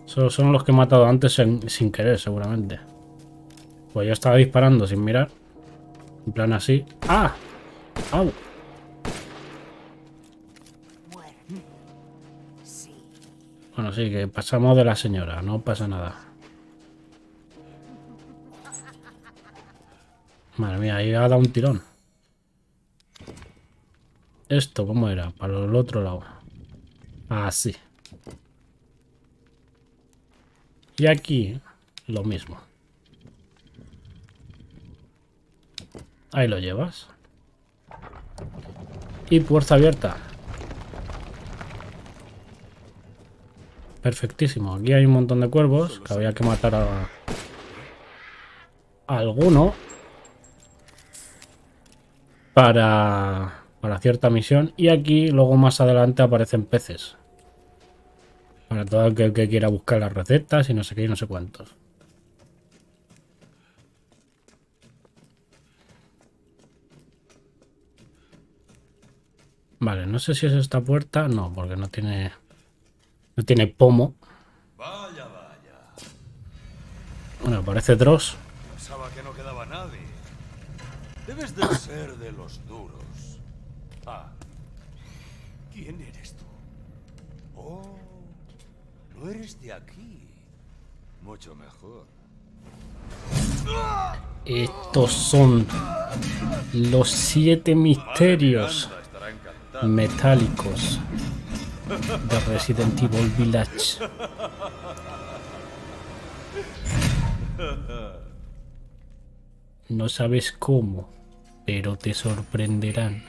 Esos son los que he matado antes en- sin querer, seguramente. Pues yo estaba disparando sin mirar. En plan así. ¡Ah! ¡Au! Bueno, sí, que pasamos de la señora, no pasa nada. Madre mía, ahí ha dado un tirón. Esto, ¿cómo era? Para el otro lado. Así. Y aquí, lo mismo. Ahí lo llevas. Y puerta abierta. Perfectísimo. Aquí hay un montón de cuervos que había que matar a, a alguno. Para, para cierta misión. Y aquí luego más adelante aparecen peces. Para todo aquel que quiera buscar las recetas y no sé qué y no sé cuántos. Vale, no sé si es esta puerta. No, porque no tiene... No tiene pomo. Vaya, vaya. Bueno, parece Dross. Pensaba que no quedaba nadie. Debes de ser de los duros. Ah, ¿Quién eres tú? oh, no eres de aquí. Mucho mejor. Estos son los siete misterios metálicos de Resident Evil Village. No sabes cómo, pero te sorprenderán.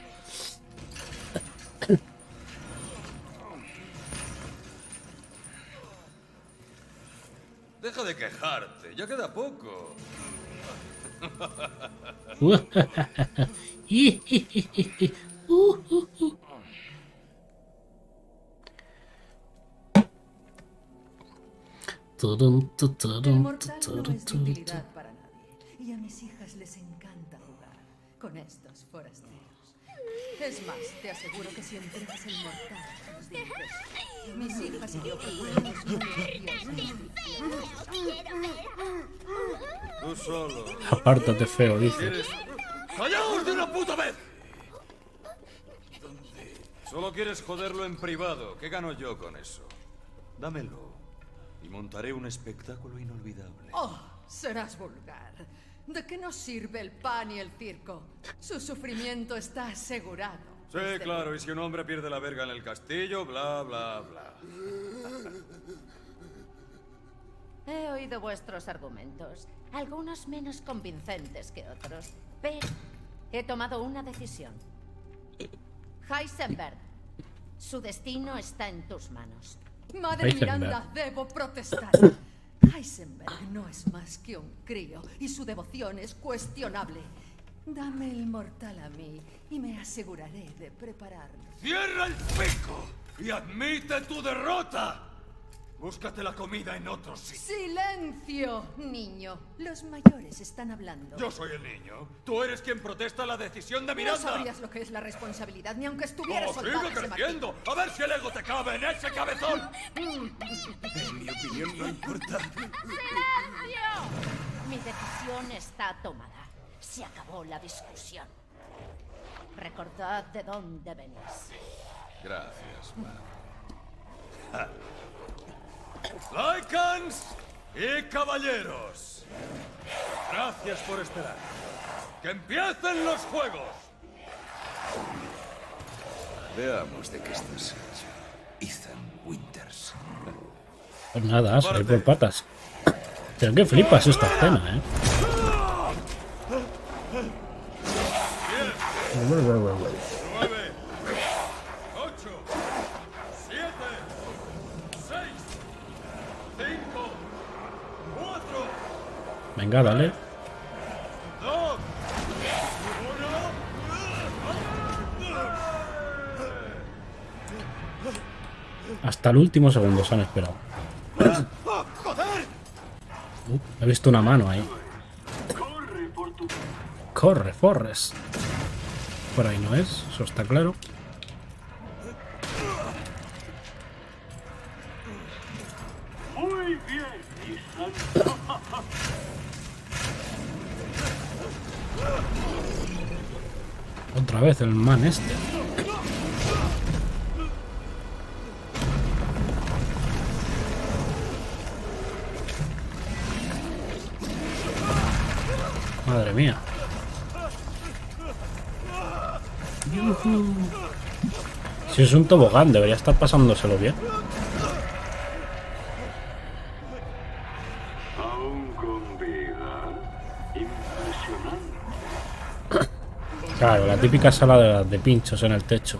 Deja de quejarte, ya queda poco. El mortal no es para nadie. Y a mis hijas les con estos forasteros. Es más, te aseguro que si entregas el mortal mis hijas y yo Tú solo. Apártate feo, dice. ¡Callaos de una puta vez! Solo quieres joderlo en privado. ¿Qué gano yo con eso? Dámelo. Y montaré un espectáculo inolvidable. Oh, serás vulgar. ¿De qué nos sirve el pan y el circo? Su sufrimiento está asegurado. Sí, claro, y si un hombre pierde la verga en el castillo, bla, bla, bla. He oído vuestros argumentos, algunos menos convincentes que otros, pero he tomado una decisión. Heisenberg, su destino está en tus manos. Madre. Miranda, debo protestar. Heisenberg no es más que un crío y su devoción es cuestionable. Dame el mortal a mí y me aseguraré de prepararlo. ¡Cierra el pico! ¡Y admite tu derrota! Búscate la comida en otro sitio. ¡Silencio, niño! Los mayores están hablando. Yo soy el niño. Tú eres quien protesta la decisión de No Miranda. sabrías lo que es la responsabilidad, ni aunque estuvieras ¡Oh, sigue creciendo! ¡A ver si el ego te cabe en ese cabezón! En mi opinión no importa. Mi decisión está tomada. Se acabó la discusión. Recordad de dónde venís. Gracias, madre. Lycans y caballeros. Gracias por esperar. ¡Que empiecen los juegos! Veamos de qué estás hecho. Ethan Winters. Pues nada, salir por patas. Pero que flipas esta escena, eh. Nueve, ocho, siete, seis, cinco, cuatro, Venga, dale. Hasta el último segundo se han esperado. Uh, he visto una mano ahí. Corre, Forres. Por ahí no es, eso está claro. Otra vez el man este. Madre mía. Si es un tobogán, debería estar pasándoselo bien. Claro, la típica sala de, pinchos en el techo.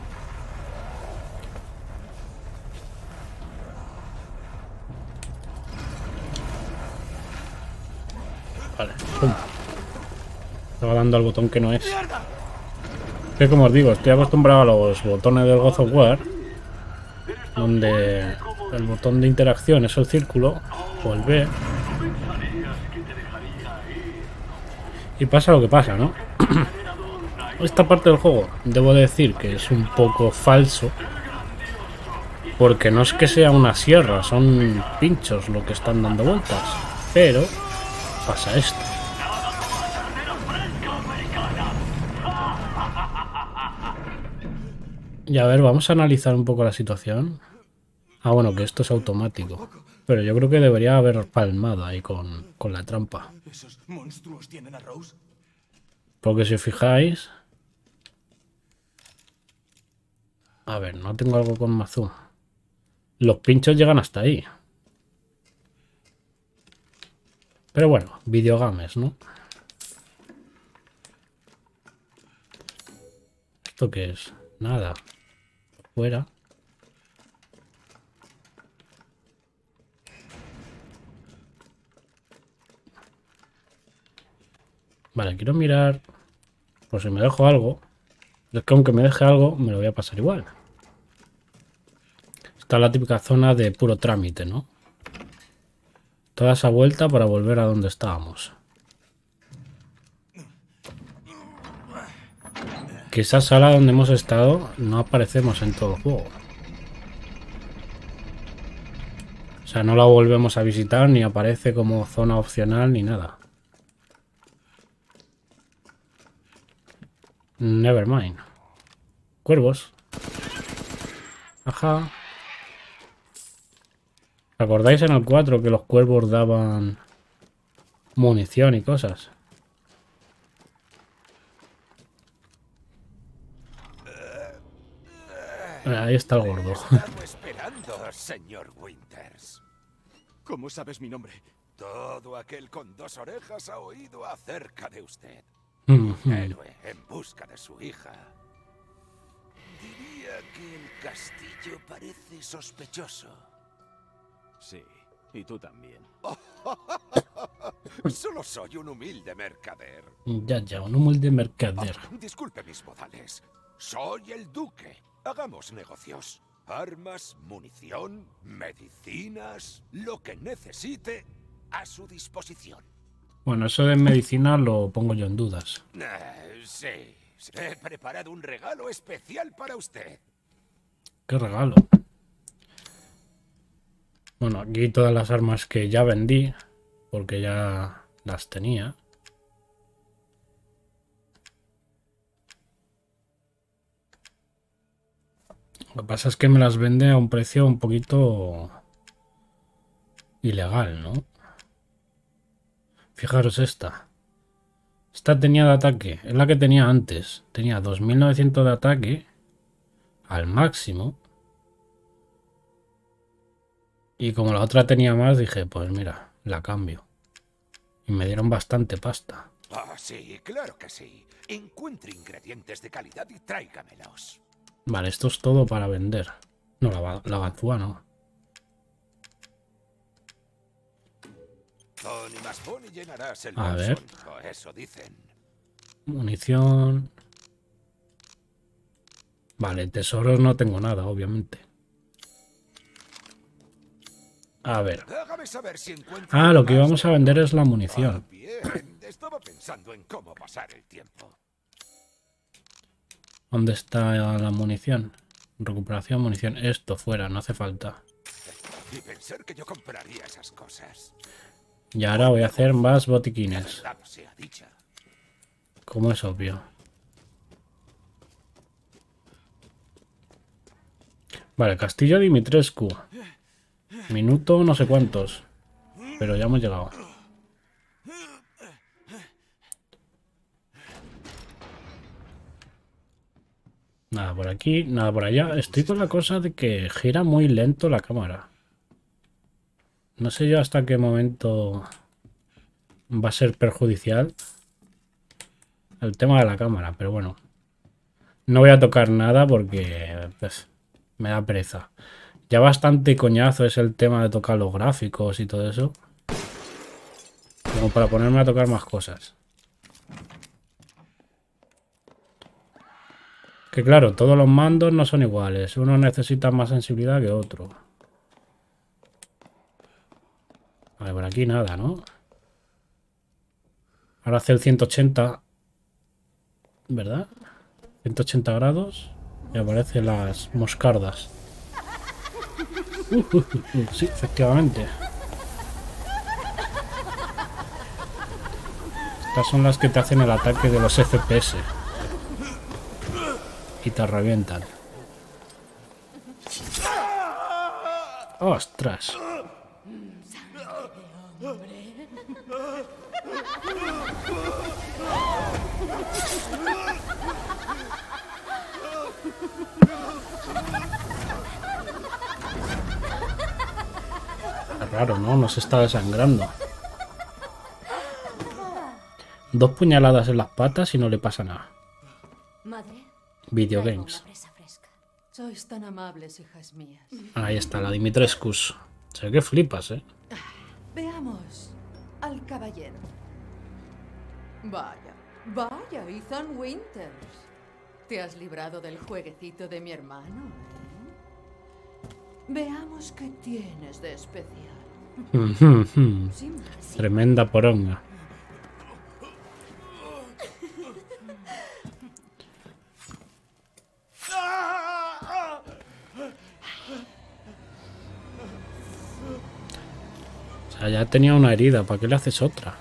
Vale, pum. Estaba dando al botón que no es. Que como os digo, estoy acostumbrado a los botones del God of War, donde el botón de interacción es el círculo o el B. Y pasa lo que pasa, ¿no? Esta parte del juego, debo decir que es un poco falso. Porque no es que sea una sierra, son pinchos lo que están dando vueltas. Pero pasa esto. Y a ver, vamos a analizar un poco la situación. Ah, bueno, que esto es automático. Pero yo creo que debería haber palmado ahí con, con la trampa. Porque si os fijáis... A ver, no tengo algo con Mazu. Los pinchos llegan hasta ahí. Pero bueno, videogames, ¿no? ¿Esto qué es? Nada. Fuera. Vale, quiero mirar por si me dejo algo. Es que aunque me deje algo, me lo voy a pasar igual. Está la típica zona de puro trámite, ¿no? Toda esa vuelta para volver a donde estábamos. Que esa sala donde hemos estado no aparecemos en todo el juego. O sea, no la volvemos a visitar ni aparece como zona opcional ni nada. Nevermind. Cuervos. Ajá. ¿Acordáis en el 4 que los cuervos daban munición y cosas? Ahí está el gordo. Esperando, señor Winters. ¿Cómo sabes mi nombre? Todo aquel con dos orejas ha oído acerca de usted. Héroe en busca de su hija. Diría que el castillo parece sospechoso. Sí, y tú también. Solo soy un humilde mercader. Ya, ya, un humilde mercader. Disculpe mis modales. Soy el duque. Hagamos negocios. Armas, munición, medicinas, lo que necesite a su disposición. Bueno, eso de medicina lo pongo yo en dudas. Eh, sí. he preparado un regalo especial para usted. Qué regalo. Bueno, aquí todas las armas que ya vendí, porque ya las tenía. Lo que pasa es que me las vende a un precio un poquito ilegal, ¿no? Fijaros esta. Esta tenía de ataque, es la que tenía antes. Tenía 2900 de ataque al máximo. Y como la otra tenía más, dije, pues mira, la cambio. Y me dieron bastante pasta. Ah, sí, claro que sí. Encuentre ingredientes de calidad y tráigamelos. Vale, esto es todo para vender. No, la, la ganzúa no. A ver. bolso, eso dicen. Munición. Vale, tesoros no tengo nada, obviamente. A ver. Ah, lo que íbamos a vender es la munición. bien, estaba pensando en cómo pasar el tiempo. ¿Dónde está la munición? Recuperación, munición. Esto fuera, no hace falta. Y pensar que yo compraría esas cosas. Y ahora voy a hacer más botiquines. Como es obvio. Vale, Castillo Dimitrescu. Minuto no sé cuántos. Pero ya hemos llegado. Nada por aquí, nada por allá. Estoy con la cosa de que gira muy lento la cámara. No sé yo hasta qué momento va a ser perjudicial el tema de la cámara, pero bueno. No voy a tocar nada porque pues, me da pereza. Ya bastante coñazo es el tema de tocar los gráficos y todo eso. Como para ponerme a tocar más cosas. Que claro, todos los mandos no son iguales. Uno necesita más sensibilidad que otro. Vale, por aquí nada, ¿no? Ahora hace el 180. ¿Verdad? 180 grados. Y aparecen las moscardas. Sí, efectivamente. Estas son las que te hacen el ataque de los FPS. Y te revientan. ¡Ostras! Raro, ¿no? No se está desangrando. Dos puñaladas en las patas y no le pasa nada. Madre, Videogames. una presa fresca. Sois tan amables, hijas mías. Ahí está, la Dimitrescus. Sé que flipas, ¿eh? Veamos al caballero. Vaya, vaya, Ethan Winters. ¿Te has librado del jueguecito de mi hermano? eh? Veamos qué tienes de especial. Tremenda poronga. O sea, ya tenía una herida, ¿para qué le haces otra?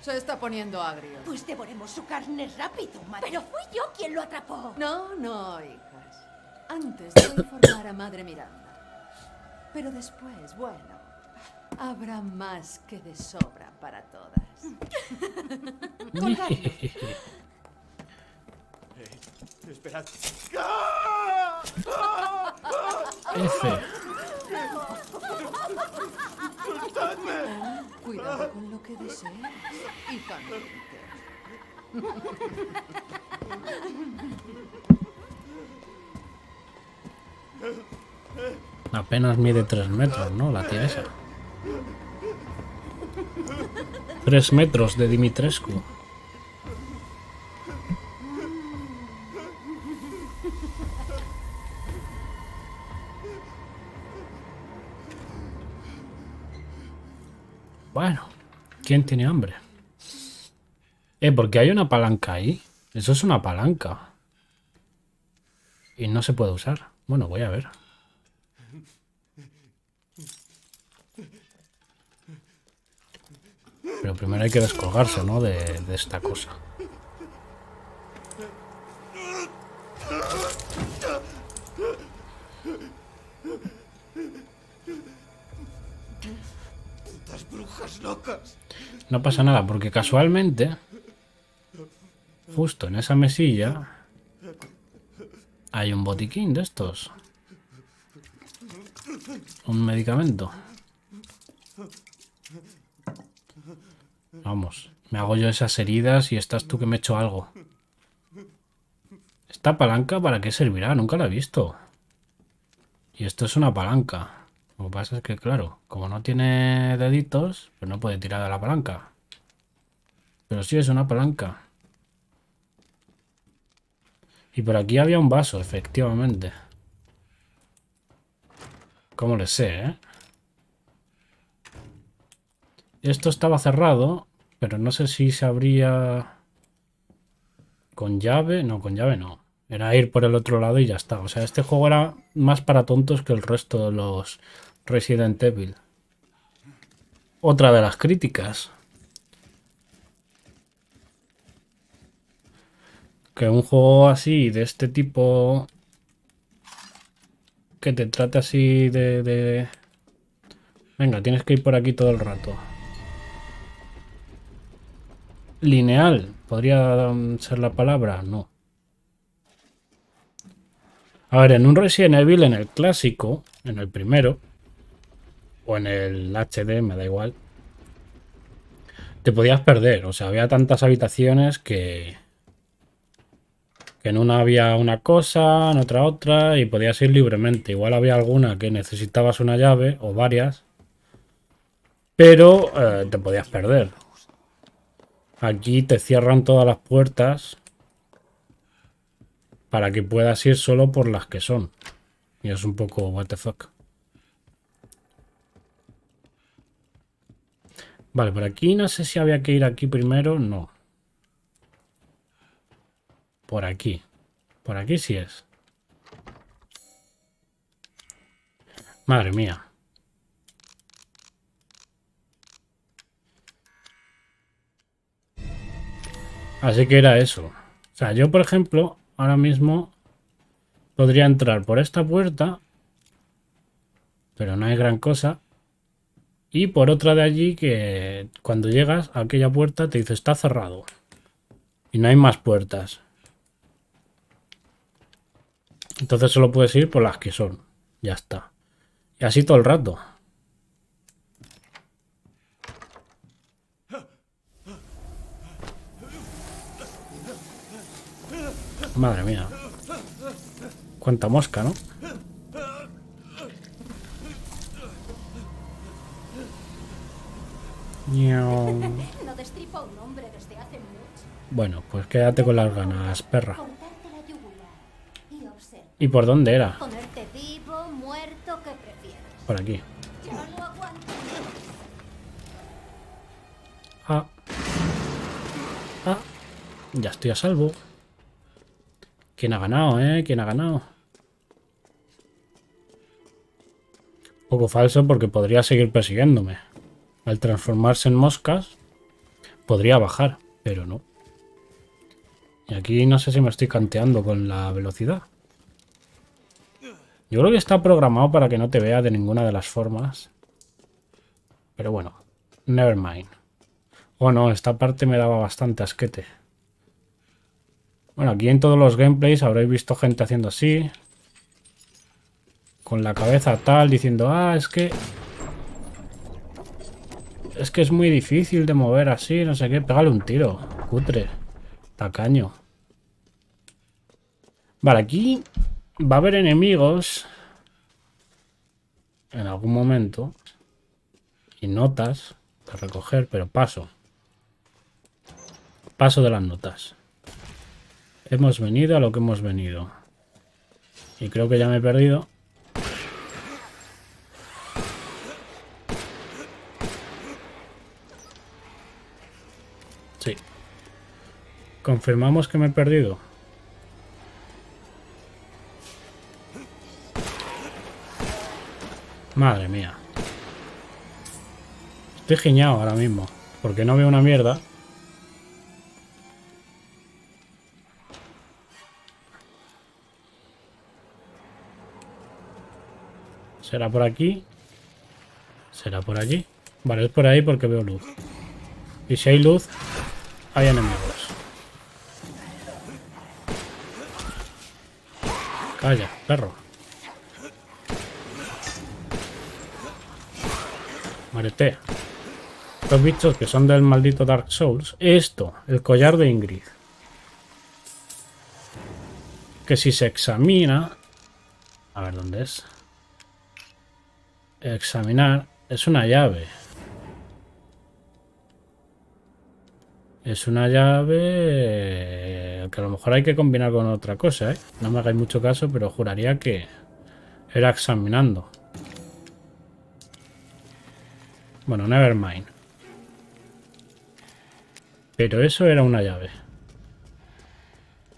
Se está poniendo agrio. Pues devoremos su carne rápido, madre. Pero fui yo quien lo atrapó. No, no, hijas. Antes de informar a Madre Miranda. Pero después, bueno, habrá más que de sobra para todas. Esperad. F. Cuidado con lo que desees, Ethan Winters. Apenas mide 3 metros, ¿no? La tía esa. 3 metros de Dimitrescu. Bueno, ¿quién tiene hambre? Eh, porque hay una palanca ahí. Eso es una palanca. Y no se puede usar. Bueno, voy a ver. Pero primero hay que descolgarse, ¿no? De, de esta cosa. Brujas locas. No pasa nada, porque casualmente, justo en esa mesilla, hay un botiquín de estos. Un medicamento. Vamos, me hago yo esas heridas y estás tú que me he hecho algo. ¿Esta palanca para qué servirá? Nunca la he visto. Y esto es una palanca. Lo que pasa es que, claro, como no tiene deditos, pues no puede tirar de la palanca. Pero sí es una palanca. Y por aquí había un vaso, efectivamente. Como le sé, ¿eh? Esto estaba cerrado, pero no sé si se abría con llave. No, con llave no. Era ir por el otro lado y ya está. O sea, este juego era más para tontos que el resto de los Resident Evil. Otra de las críticas. Que un juego así, de este tipo, que te trate así de, de... Venga, tienes que ir por aquí todo el rato. Lineal, ¿podría um, ser la palabra? No. A ver, en un Resident Evil, en el clásico, en el primero, o en el HD, me da igual, te podías perder. O sea, había tantas habitaciones que, que en una había una cosa, en otra otra, y podías ir libremente. Igual había alguna que necesitabas una llave, o varias, pero eh, te podías perder. Aquí te cierran todas las puertas para que puedas ir solo por las que son. Y es un poco what the fuck. Vale, por aquí no sé si había que ir aquí primero. No. Por aquí. Por aquí sí es. Madre mía. Así que era eso. O sea, yo, por ejemplo, ahora mismo podría entrar por esta puerta, pero no hay gran cosa. Y por otra de allí que cuando llegas a aquella puerta te dice está cerrado. Y no hay más puertas. Entonces solo puedes ir por las que son. Ya está. Y así todo el rato. Madre mía. Cuánta mosca, ¿no? Bueno, pues quédate con las ganas, perra. Y observa. ¿Y por dónde era? Por aquí. Ah. Ah. Ya estoy a salvo. ¿Quién ha ganado, eh? ¿Quién ha ganado? Poco falso porque podría seguir persiguiéndome. Al transformarse en moscas, podría bajar, pero no. Y aquí no sé si me estoy canteando con la velocidad. Yo creo que está programado para que no te vea de ninguna de las formas. Pero bueno, never mind. Oh no, esta parte me daba bastante asquete. Bueno, aquí en todos los gameplays habréis visto gente haciendo así. Con la cabeza tal, diciendo, ah, es que... Es que es muy difícil de mover así, no sé qué. Pégale un tiro, cutre. Tacaño. Vale, aquí va a haber enemigos. En algún momento. Y notas para recoger, pero paso. Paso de las notas. Hemos venido a lo que hemos venido. Y creo que ya me he perdido. Sí. Confirmamos que me he perdido. Madre mía. Estoy giñado ahora mismo. Porque no veo una mierda. ¿Será por aquí? ¿Será por allí? Vale, es por ahí porque veo luz. Y si hay luz, hay enemigos. Calla, perro. Muérete. Estos bichos que son del maldito Dark Souls. Esto, el collar de Ingrid. Que si se examina... A ver, ¿dónde es? Examinar. Es una llave. Es una llave que a lo mejor hay que combinar con otra cosa, ¿eh? No me hagáis mucho caso, pero juraría que era examinando. Bueno, never mind. Pero eso era una llave.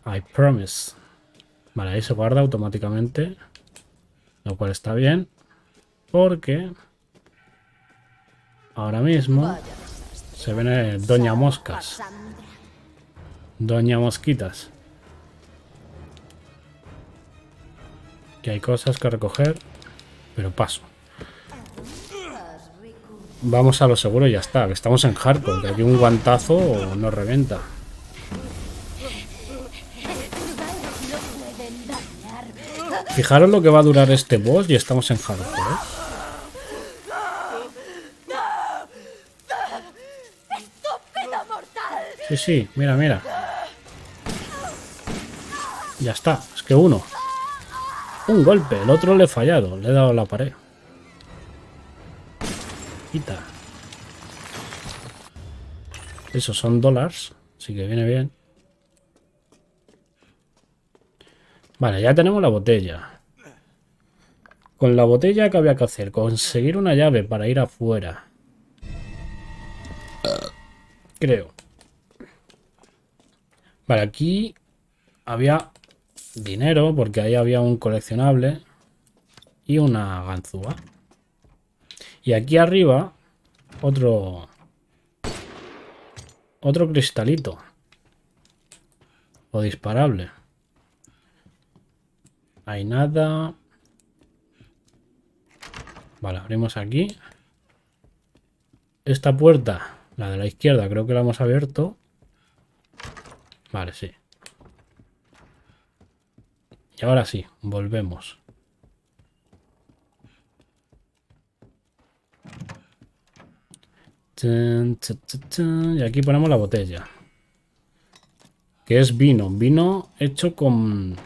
I promise. Vale, ahí se guarda automáticamente. Lo cual está bien. Porque ahora mismo se ven Doña Moscas. Doña Mosquitas. Que hay cosas que recoger, pero paso. Vamos a lo seguro y ya está. Estamos en hardcore. Que aquí un guantazo nos reventa. Fijaros lo que va a durar este boss y estamos en hardcore. ¿eh? Sí, sí, mira, mira. Ya está, es que uno. Un golpe, el otro le he fallado, le he dado la pared. Quita. Esos son dólares, así que viene bien. Vale, ya tenemos la botella. Con la botella, ¿qué había que hacer? Conseguir una llave para ir afuera. Creo. Vale, aquí había dinero, porque ahí había un coleccionable y una ganzúa. Y aquí arriba, otro... Otro cristalito. O disparable. Hay nada. Vale, abrimos aquí. Esta puerta, la de la izquierda, creo que la hemos abierto. Vale, sí. Y ahora sí, volvemos. Y aquí ponemos la botella. Que es vino. Vino hecho con...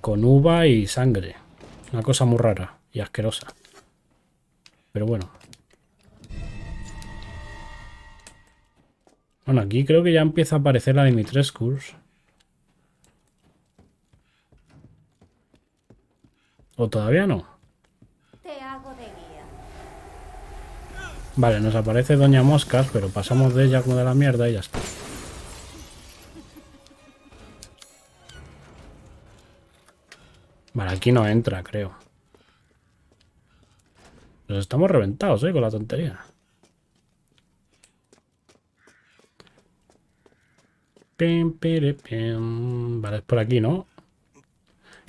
Con uva y sangre. Una cosa muy rara y asquerosa. Pero bueno. Bueno, aquí creo que ya empieza a aparecer la Dimitrescus. ¿O todavía no? Te hago de guía. Vale, nos aparece Doña Moscas, pero pasamos de ella como de la mierda y ya está. Vale, aquí no entra, creo. Nos estamos reventados, ¿eh? Con la tontería. Pim, piri, pim. Vale, es por aquí, ¿no?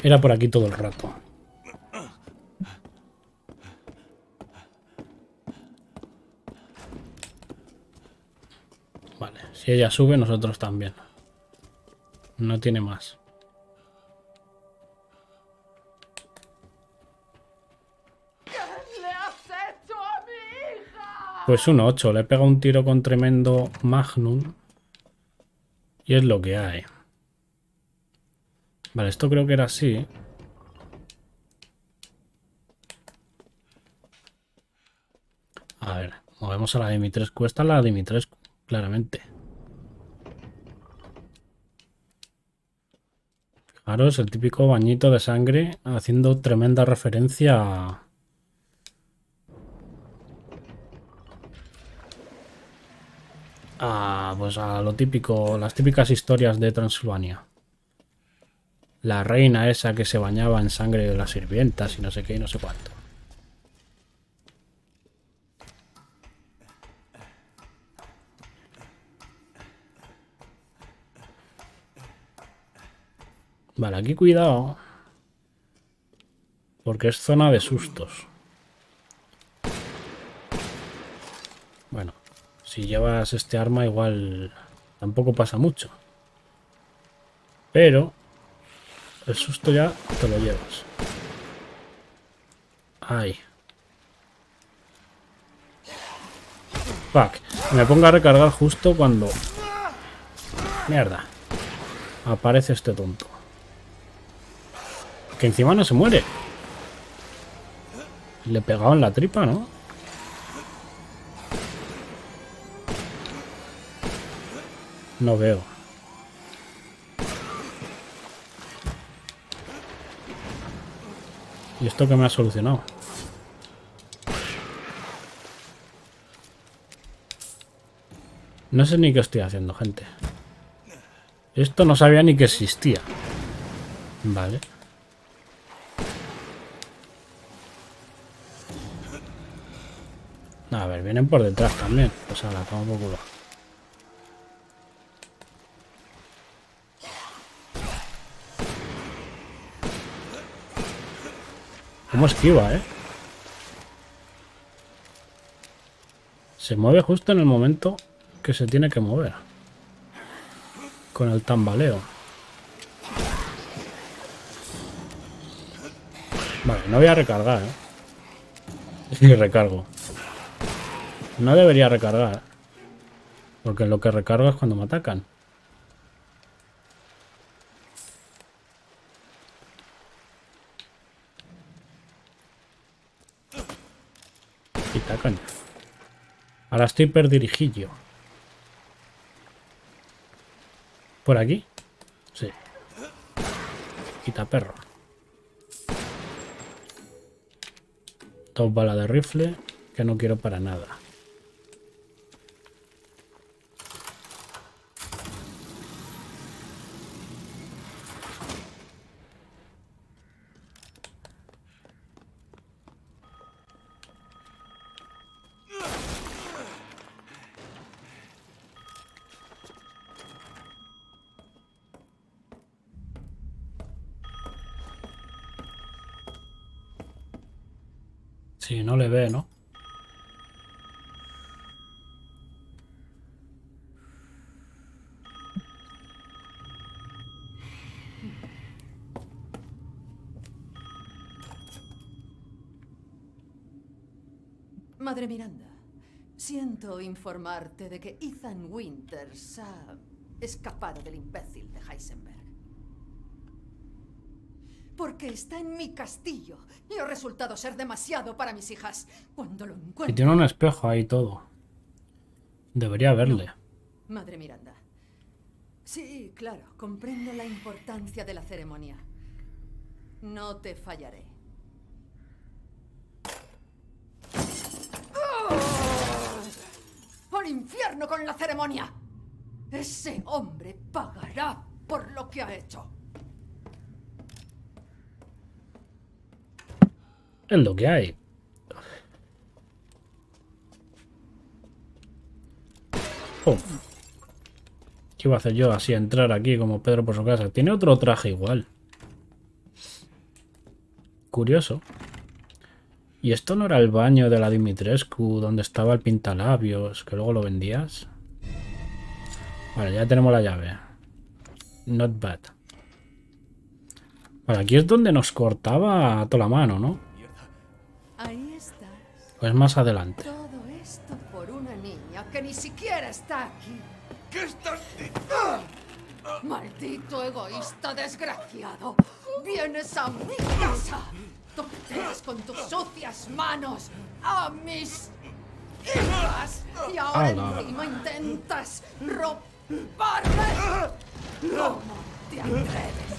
Era por aquí todo el rato. Vale, si ella sube, nosotros también. No tiene más. Pues un 8. Le pega un tiro con tremendo Magnum. Y es lo que hay. Vale, esto creo que era así. A ver, movemos a la Dimitrescu. Esta es la Dimitrescu, claramente. Fijaros, el típico bañito de sangre haciendo tremenda referencia a... pues a lo típico, las típicas historias de Transilvania. La reina esa que se bañaba en sangre de las sirvientas y no sé qué y no sé cuánto. Vale, aquí cuidado. Porque es zona de sustos. Bueno, si llevas este arma igual tampoco pasa mucho. Pero el susto ya te lo llevas. Ay. Fuck. Me pongo a recargar justo cuando... Mierda. Aparece este tonto. Que encima no se muere. Le he pegado en la tripa, ¿no? No veo. ¿Y esto qué me ha solucionado? No sé ni qué estoy haciendo, gente. Esto no sabía ni que existía. Vale. A ver, vienen por detrás también. Pues a la toma por culo. ¿Cómo esquiva, eh? Se mueve justo en el momento que se tiene que mover. Con el tambaleo. Vale, no voy a recargar, ¿eh? Y recargo. No debería recargar. Porque lo que recargo es cuando me atacan. Quita, coño. Ahora estoy perdirigido. ¿Por aquí? Sí. Quita perro. Dos balas de rifle que no quiero para nada. Sí, no le ve, ¿no? Madre Miranda, siento informarte de que Ethan Winters ha escapado del imbécil de Heisenberg. Porque está en mi castillo y ha resultado ser demasiado para mis hijas. Cuando lo Y encuentre... tiene un espejo ahí todo. Debería verle. Madre Miranda. Sí, claro, comprendo la importancia de la ceremonia. No te fallaré. Infierno con la ceremonia! Ese hombre pagará por lo que ha hecho. Es lo que hay. ¿Qué iba a hacer yo así? Entrar aquí como Pedro por su casa. Tiene otro traje igual. Curioso. ¿Y esto no era el baño de la Dimitrescu donde estaba el pintalabios que luego lo vendías? Vale, ya tenemos la llave. Not bad. Vale, aquí es donde nos cortaba toda la mano, ¿no? Ahí estás. Pues más adelante. Todo esto por una niña que ni siquiera está aquí. ¿Qué estás Maldito egoísta desgraciado. Vienes a mi casa. Toqueteas con tus sucias manos a mis hijas. Y ahora Ala. encima intentas robarme. ¿Cómo te atreves?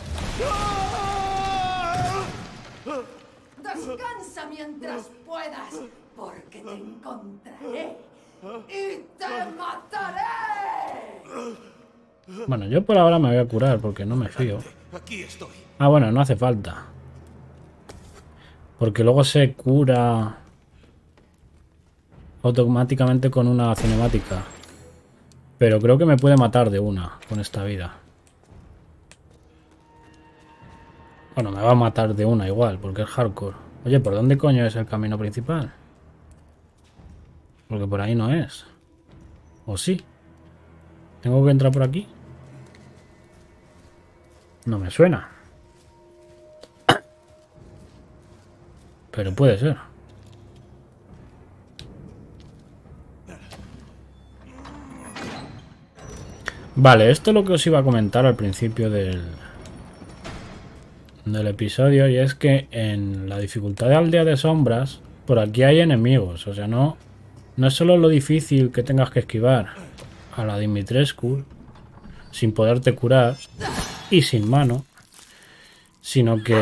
Descansa mientras puedas, porque te encontraré y te mataré. Bueno, yo por ahora me voy a curar porque no me fío. Aquí estoy. Ah, bueno, no hace falta. Porque luego se cura automáticamente con una cinemática. Pero creo que me puede matar de una con esta vida. Bueno, me va a matar de una igual, porque es hardcore. Oye, ¿por dónde coño es el camino principal? Porque por ahí no es. ¿O sí? ¿Tengo que entrar por aquí? No me suena. Pero puede ser. Vale, esto es lo que os iba a comentar al principio del, del episodio y es que en la dificultad de aldea de sombras por aquí hay enemigos, o sea, no, no es solo lo difícil que tengas que esquivar a la Dimitrescu sin poderte curar y sin mano, sino que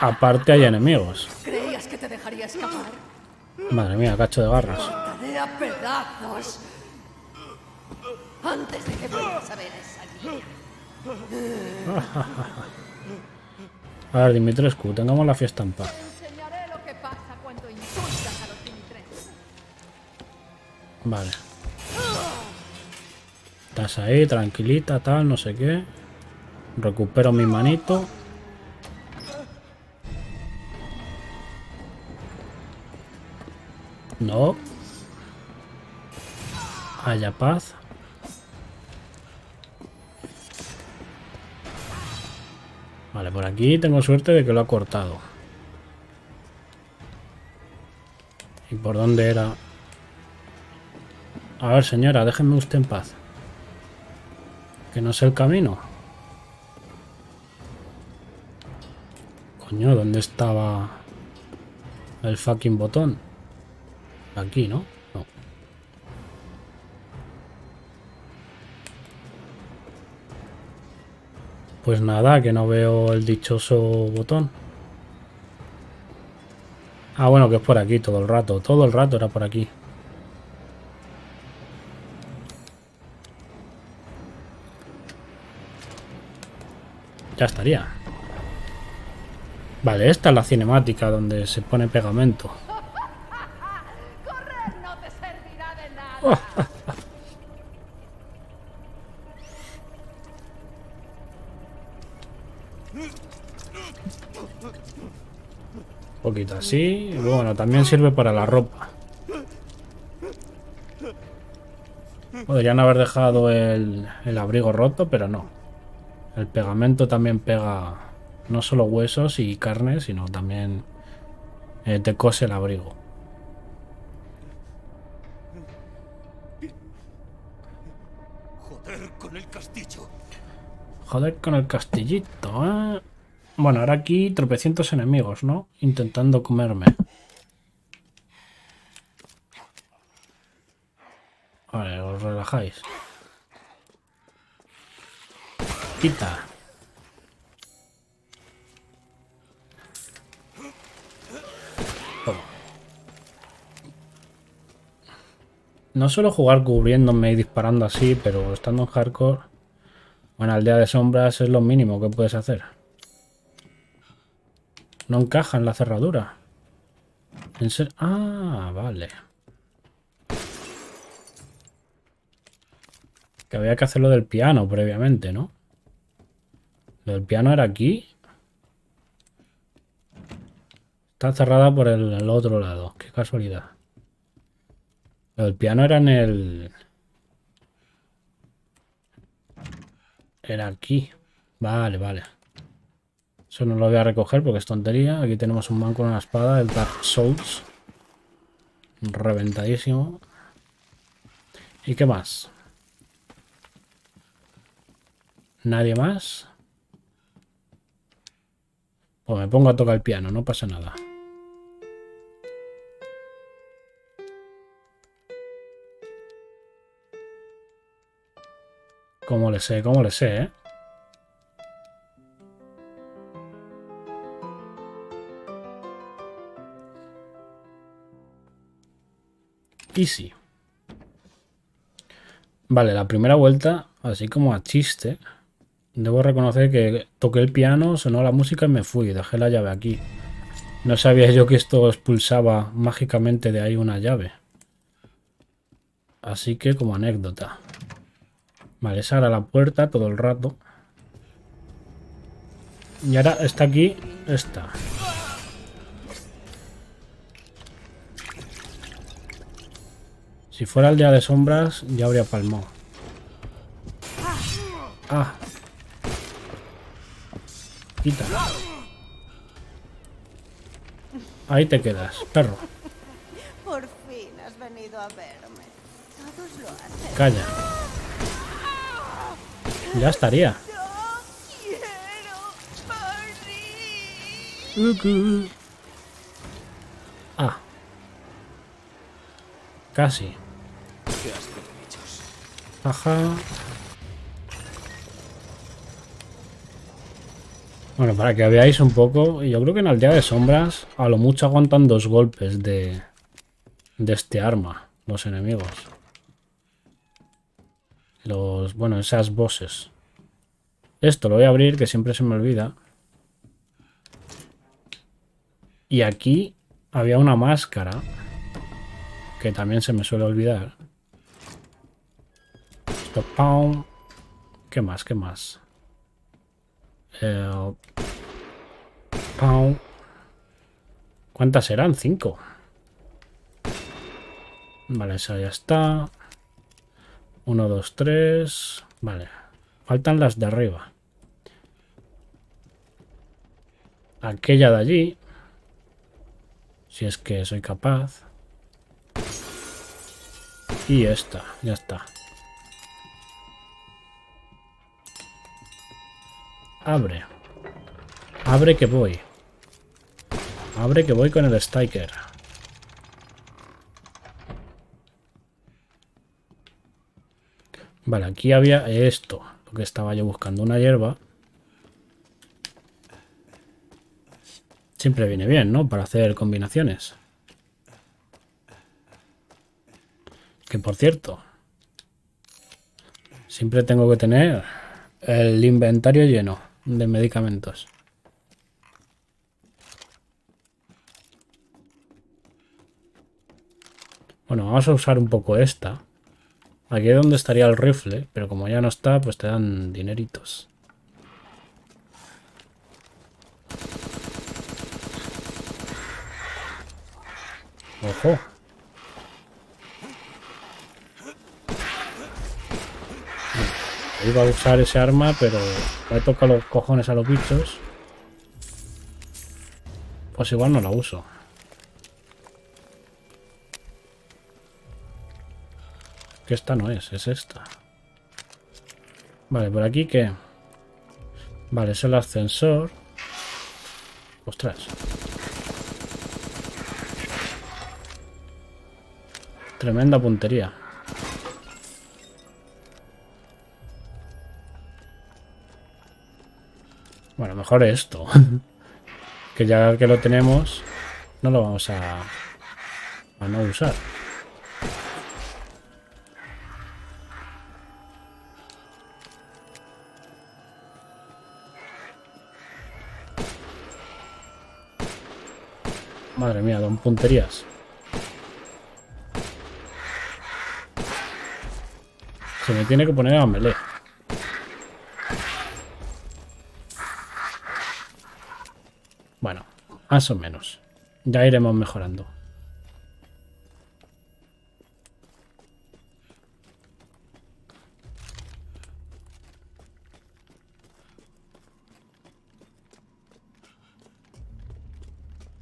aparte hay enemigos. ¿Creías que te dejaría escapar? Madre mía, cacho de garras. Cortaré a pedazos. Antes de que vuelvas a ver esa niña. A ver, Dimitrescu, tengamos la fiesta en paz. Te enseñaré lo que pasa cuando insultas a los Dimitrescu. Vale. Estás ahí, tranquilita, tal, no sé qué. Recupero mi manito. No. Haya paz. Vale, por aquí tengo suerte de que lo ha cortado. ¿Y por dónde era? A ver, señora, déjenme usted en paz. Que no sé el camino. Coño, ¿dónde estaba el fucking botón? Aquí, ¿no? No. Pues nada, que no veo el dichoso botón. Ah, bueno, que es por aquí todo el rato. Todo el rato era por aquí. Ya estaría. Vale, esta es la cinemática donde se pone pegamento. Un poquito así. Y bueno, también sirve para la ropa. Podrían haber dejado el, el abrigo roto, pero no. El pegamento también pega no solo huesos y carne, sino también eh, te cose el abrigo. Joder con el castillo. Joder con el castillito, ¿eh? Bueno, ahora aquí tropecientos enemigos, ¿no? Intentando comerme. Vale, os relajáis. Quita. Toma. No suelo jugar cubriéndome y disparando así, pero estando en hardcore, bueno, aldea de sombras es lo mínimo que puedes hacer. No encaja en la cerradura. Ah, vale. Que había que hacerlo del piano previamente, ¿no? Lo del piano era aquí. Está cerrada por el, el otro lado. Qué casualidad. Lo del piano era en el... Era aquí. Vale, vale. Eso no lo voy a recoger porque es tontería. Aquí tenemos un man con una espada, el Dark Souls. Reventadísimo. ¿Y qué más? ¿Nadie más? Pues me pongo a tocar el piano, no pasa nada. Como le sé, como le sé, ¿eh? Easy. Vale, la primera vuelta, así como a chiste, debo reconocer que toqué el piano, sonó la música y me fui, dejé la llave aquí. No sabía yo que esto expulsaba mágicamente de ahí una llave. Así que como anécdota. Vale, esa era la puerta todo el rato. Y ahora está aquí esta. Si fuera el día de sombras, ya habría palmado. Ah. Quita. Ahí te quedas, perro. Por fin has venido a verme. Todos lo hacen. Calla. Ya estaría. Ah. Casi. Ajá. Bueno, para que veáis un poco, yo creo que en Aldea de Sombras a lo mucho aguantan dos golpes de, de este arma, los enemigos. Los, bueno, esas bosses. Esto lo voy a abrir, que siempre se me olvida. Y aquí había una máscara, que también se me suele olvidar. Esto, pam. ¿Qué más? ¿Qué más? Eh. ¿Cuántas serán? Cinco. Vale, esa ya está. Uno, dos, tres. Vale. Faltan las de arriba. Aquella de allí. Si es que soy capaz. Y esta. Ya está. Abre. Abre que voy. Abre que voy con el Stiker. Vale, aquí había esto, lo que estaba yo buscando, una hierba. Siempre viene bien, ¿no? Para hacer combinaciones. Que por cierto, siempre tengo que tener el inventario lleno de medicamentos. Bueno, vamos a usar un poco esta. Aquí es donde estaría el rifle, pero como ya no está, pues te dan dineritos. Ojo. Iba a usar ese arma, pero me toca los cojones a los bichos. Pues igual no la uso. Que esta no es, es esta. Vale, por aquí qué. Vale, es el ascensor. Ostras. Tremenda puntería. Bueno, mejor esto. que ya que lo tenemos, no lo vamos a, a no usar. Madre mía, don punterías. Se me tiene que poner a melee. Bueno, más o menos. Ya iremos mejorando.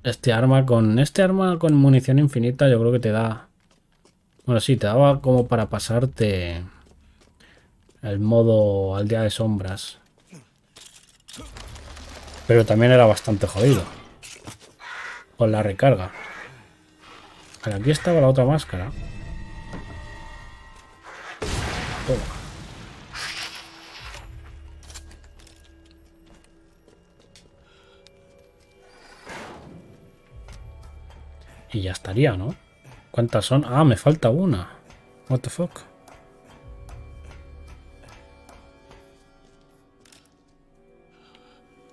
Este arma con. Este arma con munición infinita yo creo que te da. Bueno, sí, te daba como para pasarte el modo al día de sombras. Pero también era bastante jodido. Con la recarga. aquí estaba la otra máscara. Y ya estaría, ¿no? ¿Cuántas son? Ah, me falta una. What the fuck?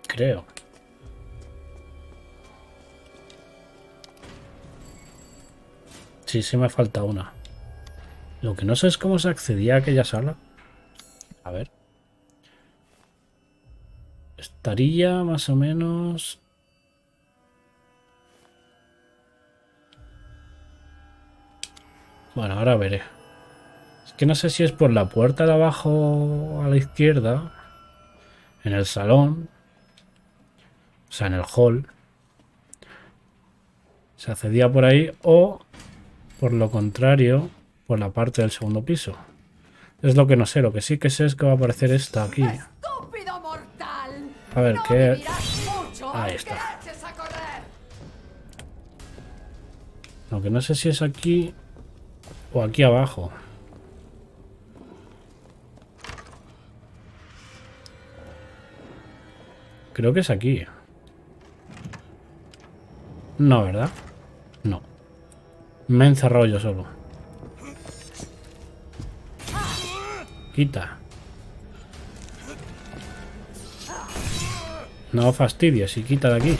Creo. Sí, sí me falta una. Lo que no sé es cómo se accedía a aquella sala. A ver. Estaría más o menos... Bueno, ahora veré. Es que no sé si es por la puerta de abajo a la izquierda, en el salón, o sea, en el hall. Se accedía por ahí o, por lo contrario, por la parte del segundo piso. Es lo que no sé, lo que sí que sé es que va a aparecer esta aquí. A ver, ¿qué...? Ahí está. Lo que no sé si es aquí o aquí abajo. Creo que es aquí. No, ¿verdad? No. Me he yo solo. Quita. No fastidies y quita de aquí.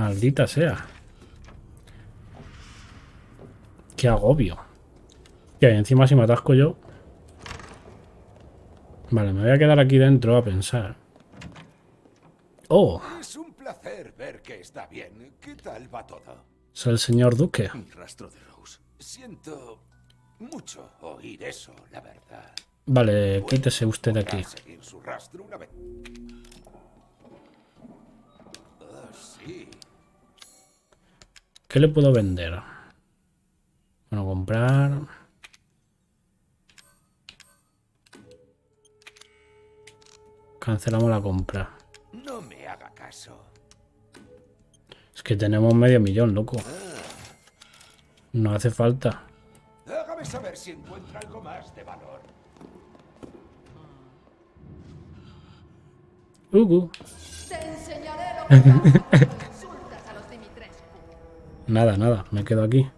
Maldita sea. Qué agobio. Y encima si me atasco yo... Vale, me voy a quedar aquí dentro a pensar. ¡Oh! Es un placer ver que está bien. ¿Qué tal va todo? Es el señor Duque. rastro de Rose. Siento mucho oír eso, la verdad. Vale, quítese usted de aquí. su rastro una vez. ¿Qué le puedo vender? Bueno, comprar... Cancelamos la compra. No me haga caso. Es que tenemos medio millón, loco. No hace falta. Hágame saber si encuentra algo más de valor. Ugu. Te enseñaré lo que Nada, nada, me quedo aquí.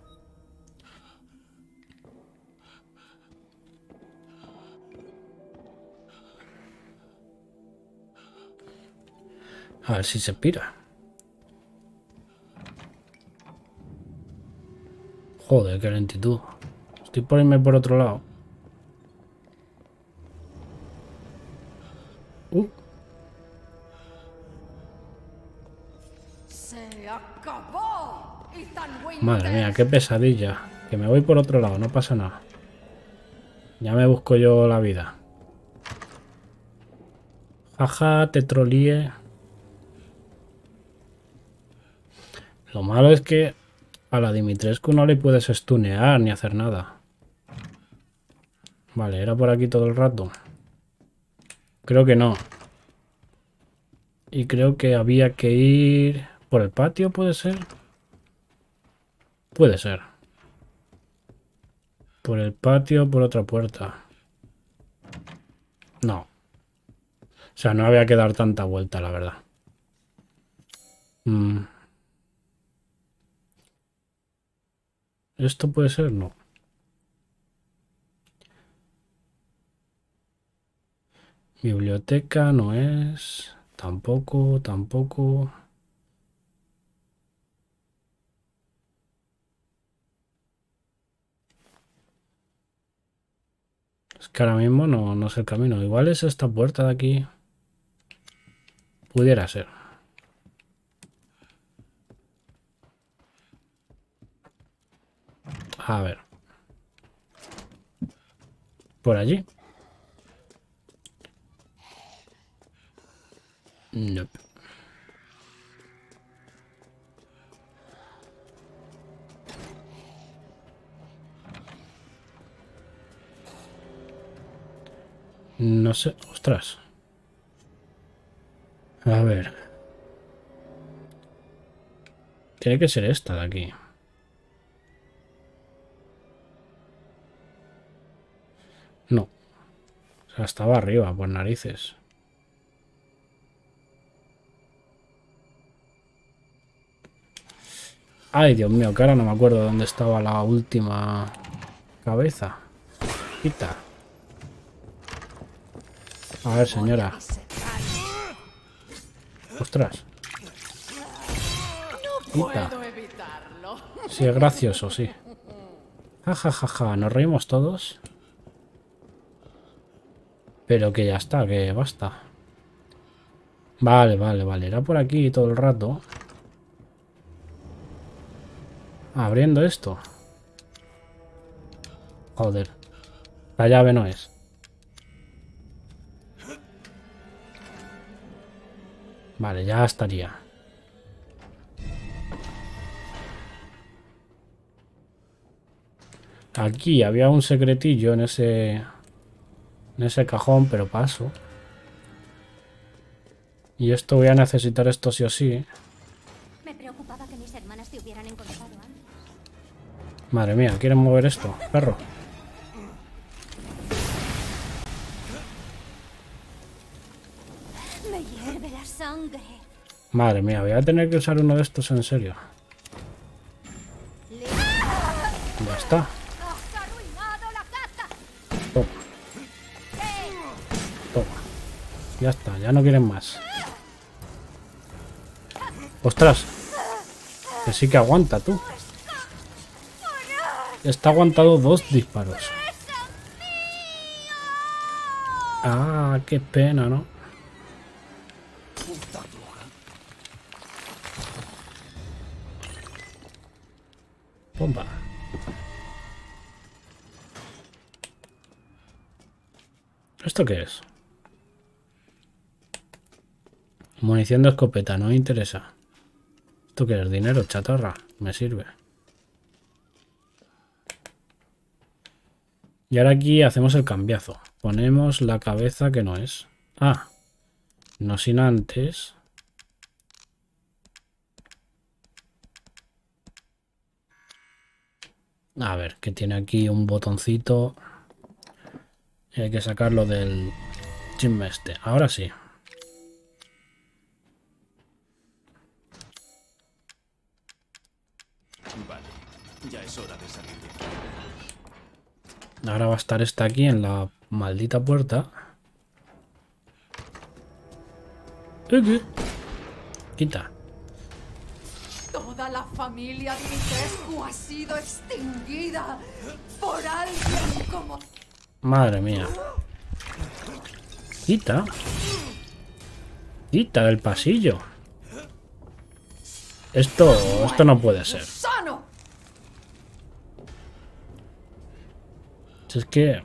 A ver si se pira. Joder, qué lentitud. Estoy por irme por otro lado. Madre mía, qué pesadilla. Que me voy por otro lado, no pasa nada. Ya me busco yo la vida. Jaja, te trolíe. Lo malo es que a la Dimitrescu no le puedes stunear ni hacer nada. Vale, era por aquí todo el rato. Creo que no. Y creo que había que ir por el patio, ¿puede ser? Puede ser. Por el patio, por otra puerta. No. O sea, no había que dar tanta vuelta, la verdad. Mm. ¿Esto puede ser? No. Biblioteca no es. Tampoco, tampoco. Es que ahora mismo no, no sé el camino. Igual es esta puerta de aquí. Pudiera ser. A ver. Por allí. Nope. No sé, ostras. A ver. Tiene que ser esta de aquí. No. O sea, estaba arriba, por narices. Ay, Dios mío, que ahora no me acuerdo dónde estaba la última cabeza. Quita. A ver, señora. Ostras. Quita. Puedo evitarlo. Sí, es gracioso, sí. Ja, ja, ja, ja. Nos reímos todos. Pero que ya está, que basta. Vale, vale, vale. Era por aquí todo el rato. Abriendo esto. Joder. La llave no es. Vale, ya estaría. Aquí había un secretillo en ese... En ese cajón, pero paso. Y esto voy a necesitar esto sí o sí. Me preocupaba que mis hermanas te hubieran encontrado antes. Madre mía, ¿quieren mover esto? Perro. Madre mía, voy a tener que usar uno de estos en serio. Ya está. Toma. Toma. Ya está, ya no quieren más. ¡Ostras! Que sí que aguanta, tú. Está aguantado dos disparos. Ah, qué pena, ¿no? ¿Esto qué es? Munición de escopeta, no me interesa. ¿Esto qué es? Dinero, chatarra. Me sirve. Y ahora aquí hacemos el cambiazo. Ponemos la cabeza que no es. Ah. No sin antes. A ver, que tiene aquí un botoncito. Y hay que sacarlo del chisme este. Ahora sí. Vale, ya es hora de salir. Ahora va a estar esta aquí en la maldita puerta. ¿Qué? Quita. La familia Dimitrescu ha sido extinguida por alguien como... Madre mía. Quita. Quita del pasillo. Esto, esto no puede ser. Si es que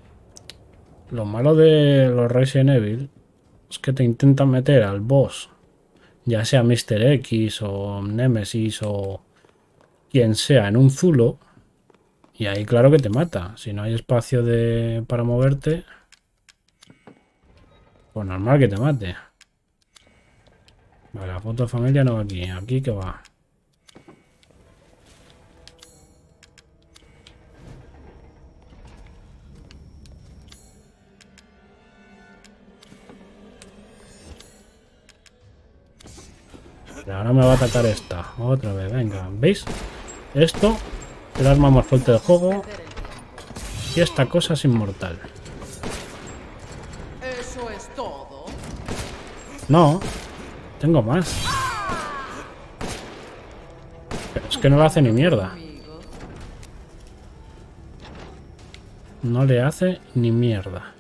lo malo de los Resident Evil es que te intentan meter al boss, ya sea Mr. X o Nemesis o quien sea, en un zulo. Y ahí claro que te mata. Si no hay espacio de, para moverte, pues normal que te mate. Vale, la foto de familia no va aquí. Aquí que va. Ahora me va a atacar esta. Otra vez, venga. ¿Veis? Esto, el arma más fuerte del juego. Y esta cosa es inmortal. ¿Eso es todo? No, tengo más. Pero es que no le hace ni mierda. No le hace ni mierda.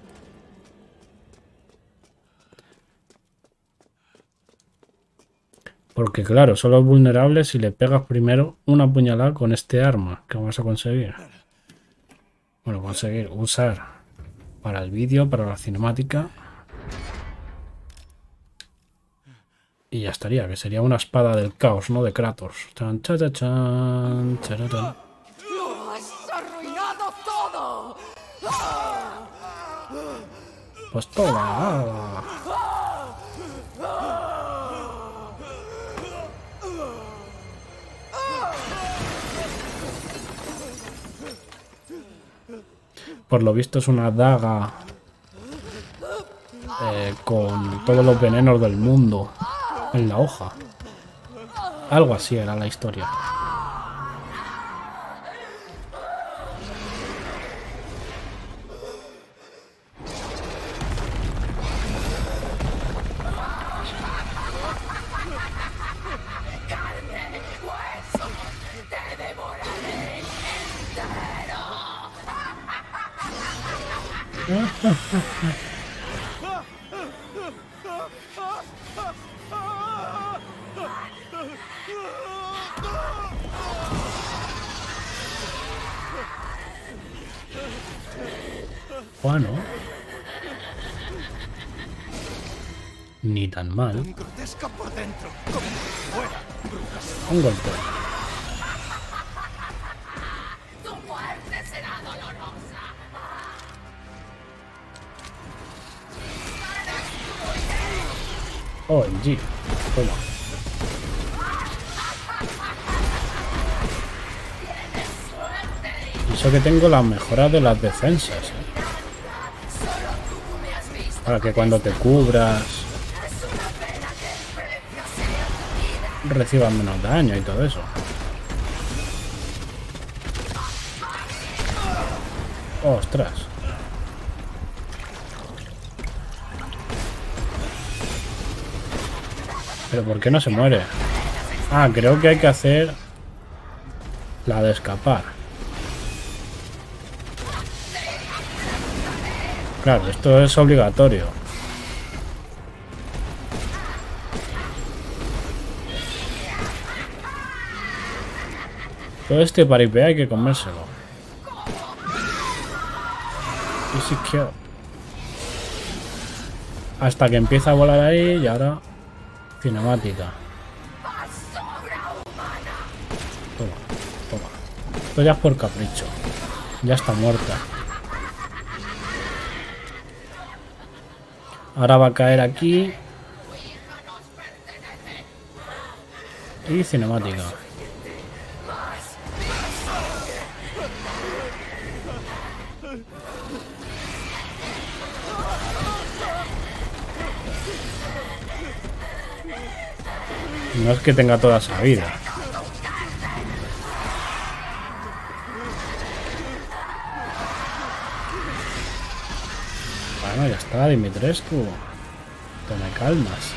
Porque claro, solo es vulnerable si le pegas primero una puñalada con este arma que vamos a conseguir. Bueno, conseguir usar para el vídeo, para la cinemática. Y ya estaría, que sería una espada del caos, ¿no? De Kratos. Chan, cha, cha, chan. ¡Lo has arruinado todo! Pues toma. Por lo visto es una daga eh, con todos los venenos del mundo en la hoja. Algo así era la historia. Bueno. Ni tan mal. Grotesca por dentro como fuera. Un golpe. Que tengo las mejoras de las defensas. ¿eh? Para que cuando te cubras recibas menos daño y todo eso. Ostras. Pero ¿por qué no se muere? Ah, creo que hay que hacer la de escapar. Claro, esto es obligatorio. Todo este paripé hay que comérselo. Easy kill. Hasta que empieza a volar ahí y ahora cinemática. Toma, toma. Esto ya es por capricho. Ya está muerta. Ahora va a caer aquí. Y cinemática. No es que tenga toda esa vida. Está, Dimitrescu. Te me calmas.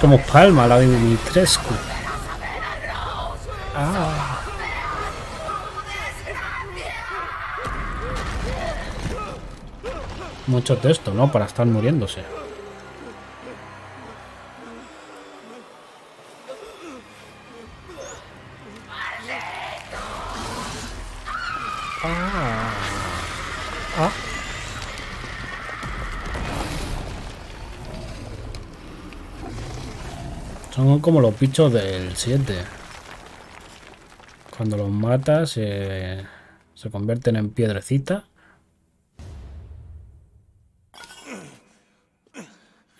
Como palma la de Dimitrescu. Ah. Mucho texto, ¿no? Para estar muriéndose. Ah. Son como los bichos del 7. Cuando los matas eh, se convierten en piedrecita.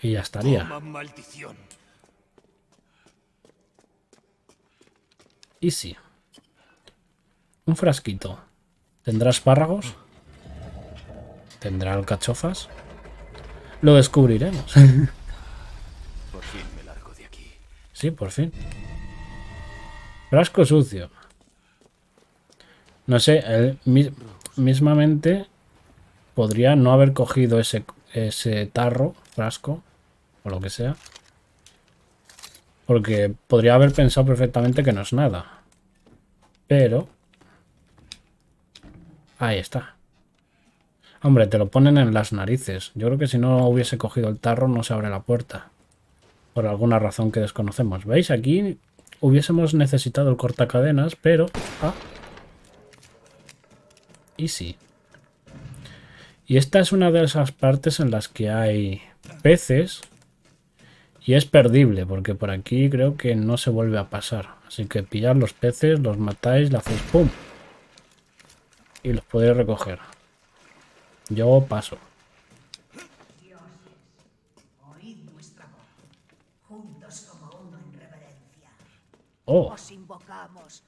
Y ya estaría. Easy. Un frasquito. ¿Tendrá espárragos? ¿Tendrá alcachofas? Lo descubriremos. Por fin me largo de aquí. Sí, por fin. Frasco sucio. No sé, él mi- mismamente podría no haber cogido ese, ese tarro, frasco, o lo que sea. Porque podría haber pensado perfectamente que no es nada. Pero... Ahí está. Hombre, te lo ponen en las narices. Yo creo que si no hubiese cogido el tarro no se abre la puerta. Por alguna razón que desconocemos. ¿Veis? Aquí hubiésemos necesitado el cortacadenas, pero... Ah. Y sí. Y esta es una de esas partes en las que hay peces y es perdible, porque por aquí creo que no se vuelve a pasar. Así que pillad los peces, los matáis, le hacéis ¡pum! Y los podéis recoger. Yo paso. Oíd nuestra voz, juntos como uno en reverencia. Oh, Os invocamos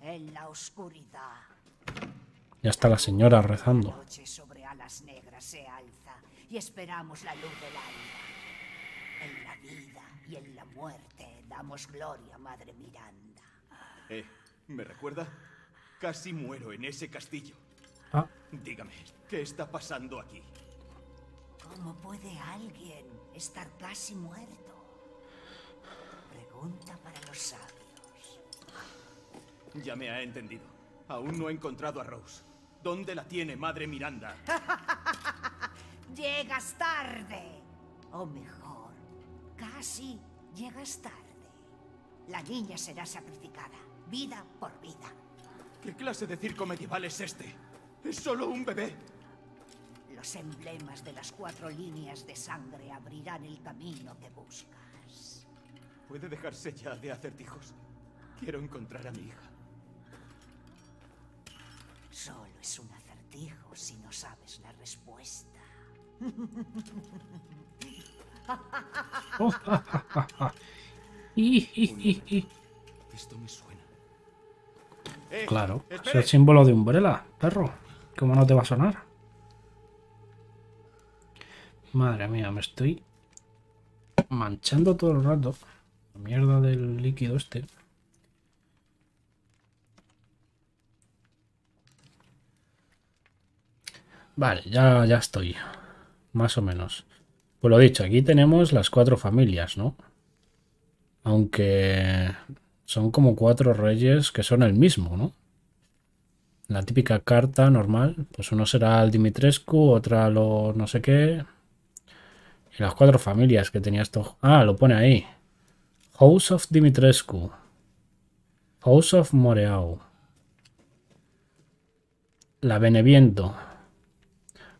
en la oscuridad. ya está la señora rezando. Noche sobre alas negras se alza y esperamos la luz del alba. En la vida y en la muerte damos gloria, Madre Miranda. Eh, ¿me recuerda? Casi muero en ese castillo. Ah. Dígame, ¿qué está pasando aquí? ¿Cómo puede alguien estar casi muerto? Pregunta para los sabios. Ya me ha entendido. Aún no he encontrado a Rose. ¿Dónde la tiene Madre Miranda? Llegas tarde. O mejor, casi llegas tarde. La niña será sacrificada, vida por vida. ¿Qué clase de circo medieval es este? Es solo un bebé. Los emblemas de las cuatro líneas de sangre abrirán el camino que buscas. ¿Puede dejarse ya de acertijos? Quiero encontrar a mi hija. Solo es un acertijo si no sabes la respuesta. I, i, i, i. Esto me suena. Eh, Claro, es espere. el símbolo de Umbrella, perro. ¿Cómo no te va a sonar? Madre mía, me estoy manchando todo el rato. La mierda del líquido este. Vale, ya, ya estoy. Más o menos. Pues lo dicho, aquí tenemos las cuatro familias, ¿no? Aunque son como cuatro reyes que son el mismo, ¿no? La típica carta normal, pues uno será el Dimitrescu, otra lo no sé qué. Y las cuatro familias que tenía esto. Ah, lo pone ahí. House of Dimitrescu. House of Moreau. La Beneviento.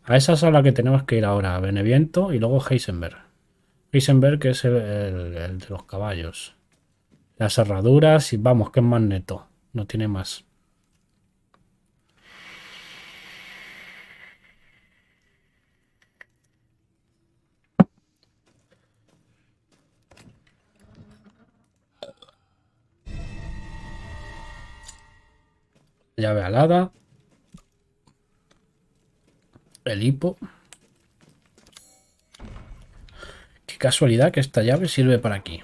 A esa es a la que tenemos que ir ahora. Beneviento y luego Heisenberg. Heisenberg es el, el- el de los caballos. Las herraduras y vamos, que es más neto. No tiene más. Llave alada. El hipo. Qué casualidad que esta llave sirve para aquí.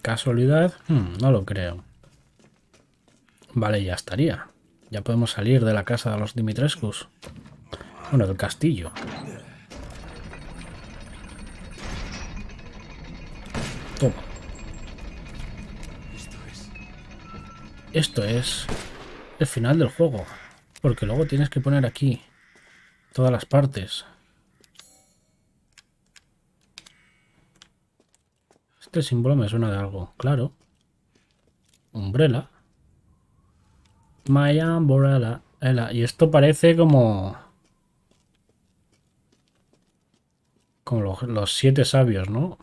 ¿Casualidad? Hmm, no lo creo. Vale, ya estaría. Ya podemos salir de la casa de los Dimitrescus. Bueno, del castillo. Toma. Esto es. Esto es el final del juego. Porque luego tienes que poner aquí todas las partes. Este símbolo me suena de algo, claro. Umbrella. My umbrella. Y esto parece como... Como los, los siete sabios, ¿no?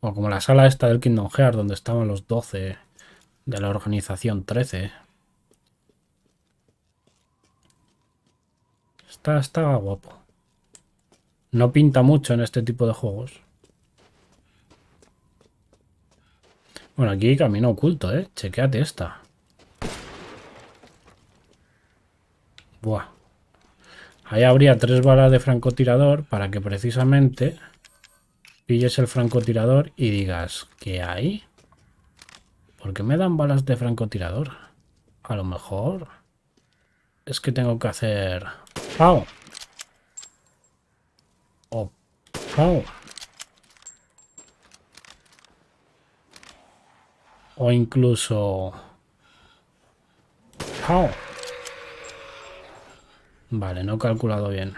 O como la sala esta del Kingdom Hearts, donde estaban los 12 de la organización 13. Está, guapo. No pinta mucho en este tipo de juegos. Bueno, aquí camino oculto, ¿eh? Chequéate esta. Buah. Ahí habría tres balas de francotirador para que precisamente pilles el francotirador y digas, ¿qué hay? ¿Por qué me dan balas de francotirador? A lo mejor es que tengo que hacer... ¡Pau! O ¡Pau! O incluso... ¡Pau! Vale, no he calculado bien.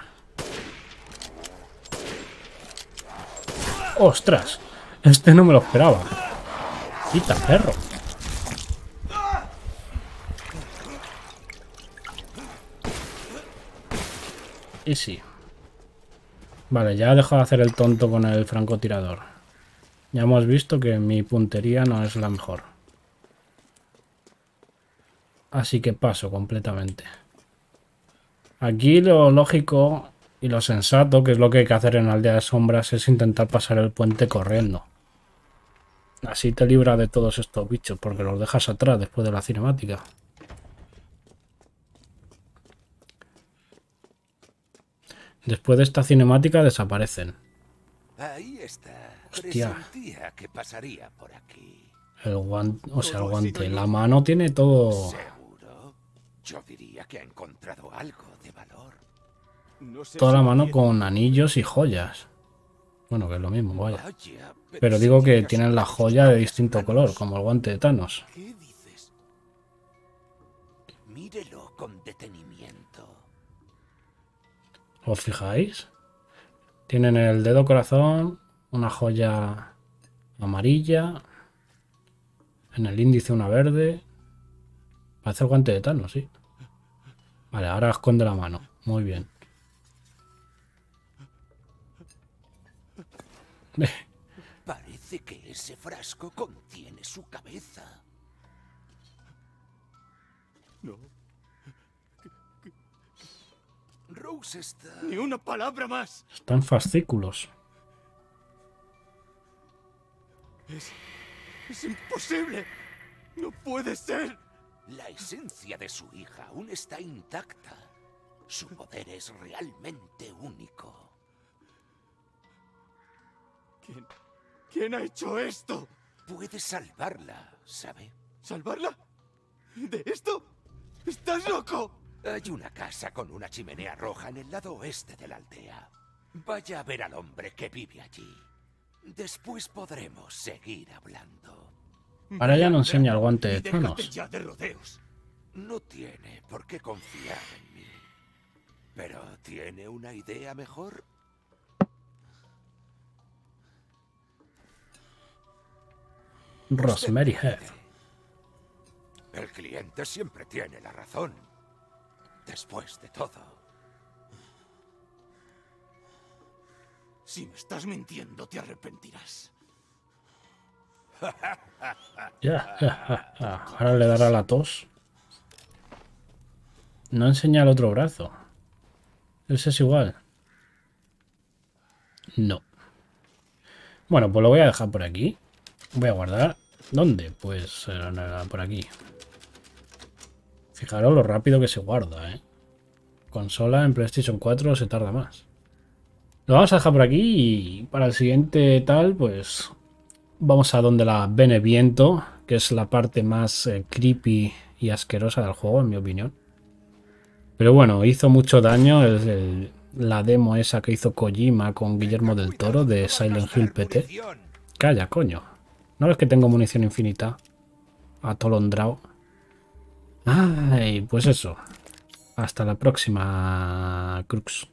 ¡Ostras! Este no me lo esperaba. Quita, perro. Y sí. Vale, ya dejo de hacer el tonto con el francotirador. Ya hemos visto que mi puntería no es la mejor. Así que paso completamente. Aquí lo lógico y lo sensato, que es lo que hay que hacer en Aldea de Sombras, es intentar pasar el puente corriendo. Así te libra de todos estos bichos, porque los dejas atrás después de la cinemática. Después de esta cinemática desaparecen. Ahí está. Hostia. Presentía que pasaría por aquí. El guante, o sea, el guante. La mano tiene todo... ¿Seguro? Yo diría que ha encontrado algo de valor. No sé Toda la mano con anillos y joyas. Bueno, que es lo mismo, vaya. Pero digo que tienen la joya de distinto color, como el guante de Thanos. ¿Qué dices? Mírelo ¿Os fijáis? Tienen el dedo corazón, una joya amarilla, en el índice una verde. Parece el guante de Thanos, sí. Vale, ahora esconde la mano. Muy bien. Parece que ese frasco contiene su cabeza. No, Rose está... ni una palabra más. Están fascículos. Es. Es imposible. No puede ser. La esencia de su hija aún está intacta. Su poder es realmente único. ¿Quién. ¿Quién ha hecho esto? Puede salvarla, ¿sabe? ¿Salvarla? ¿De esto? ¿Estás loco? Hay una casa con una chimenea roja en el lado oeste de la aldea. Vaya a ver al hombre que vive allí. Después podremos seguir hablando. Ahora ya no enseña el guante de ya rodeos. No tiene por qué confiar en mí. Pero ¿tiene una idea mejor? Rosemary Head. El cliente siempre tiene la razón. Después de todo. Si me estás mintiendo, te arrepentirás. Ya, ya, ya. Ahora le dará la tos. No enseña el otro brazo. Ese es igual. No. Bueno, pues lo voy a dejar por aquí. Voy a guardar. ¿Dónde? Pues eh, por aquí. Fijaros lo rápido que se guarda, ¿eh? Consola en PlayStation 4 se tarda más. Lo vamos a dejar por aquí y para el siguiente tal, pues vamos a donde la Beneviento, que es la parte más eh, creepy y asquerosa del juego, en mi opinión. Pero bueno, hizo mucho daño la demo esa que hizo Kojima con Guillermo del Toro de Silent Hill PT. Calla, coño. ¿No ves que tengo munición infinita? Atolondrado. Ay, pues eso. Hasta la próxima, Crux.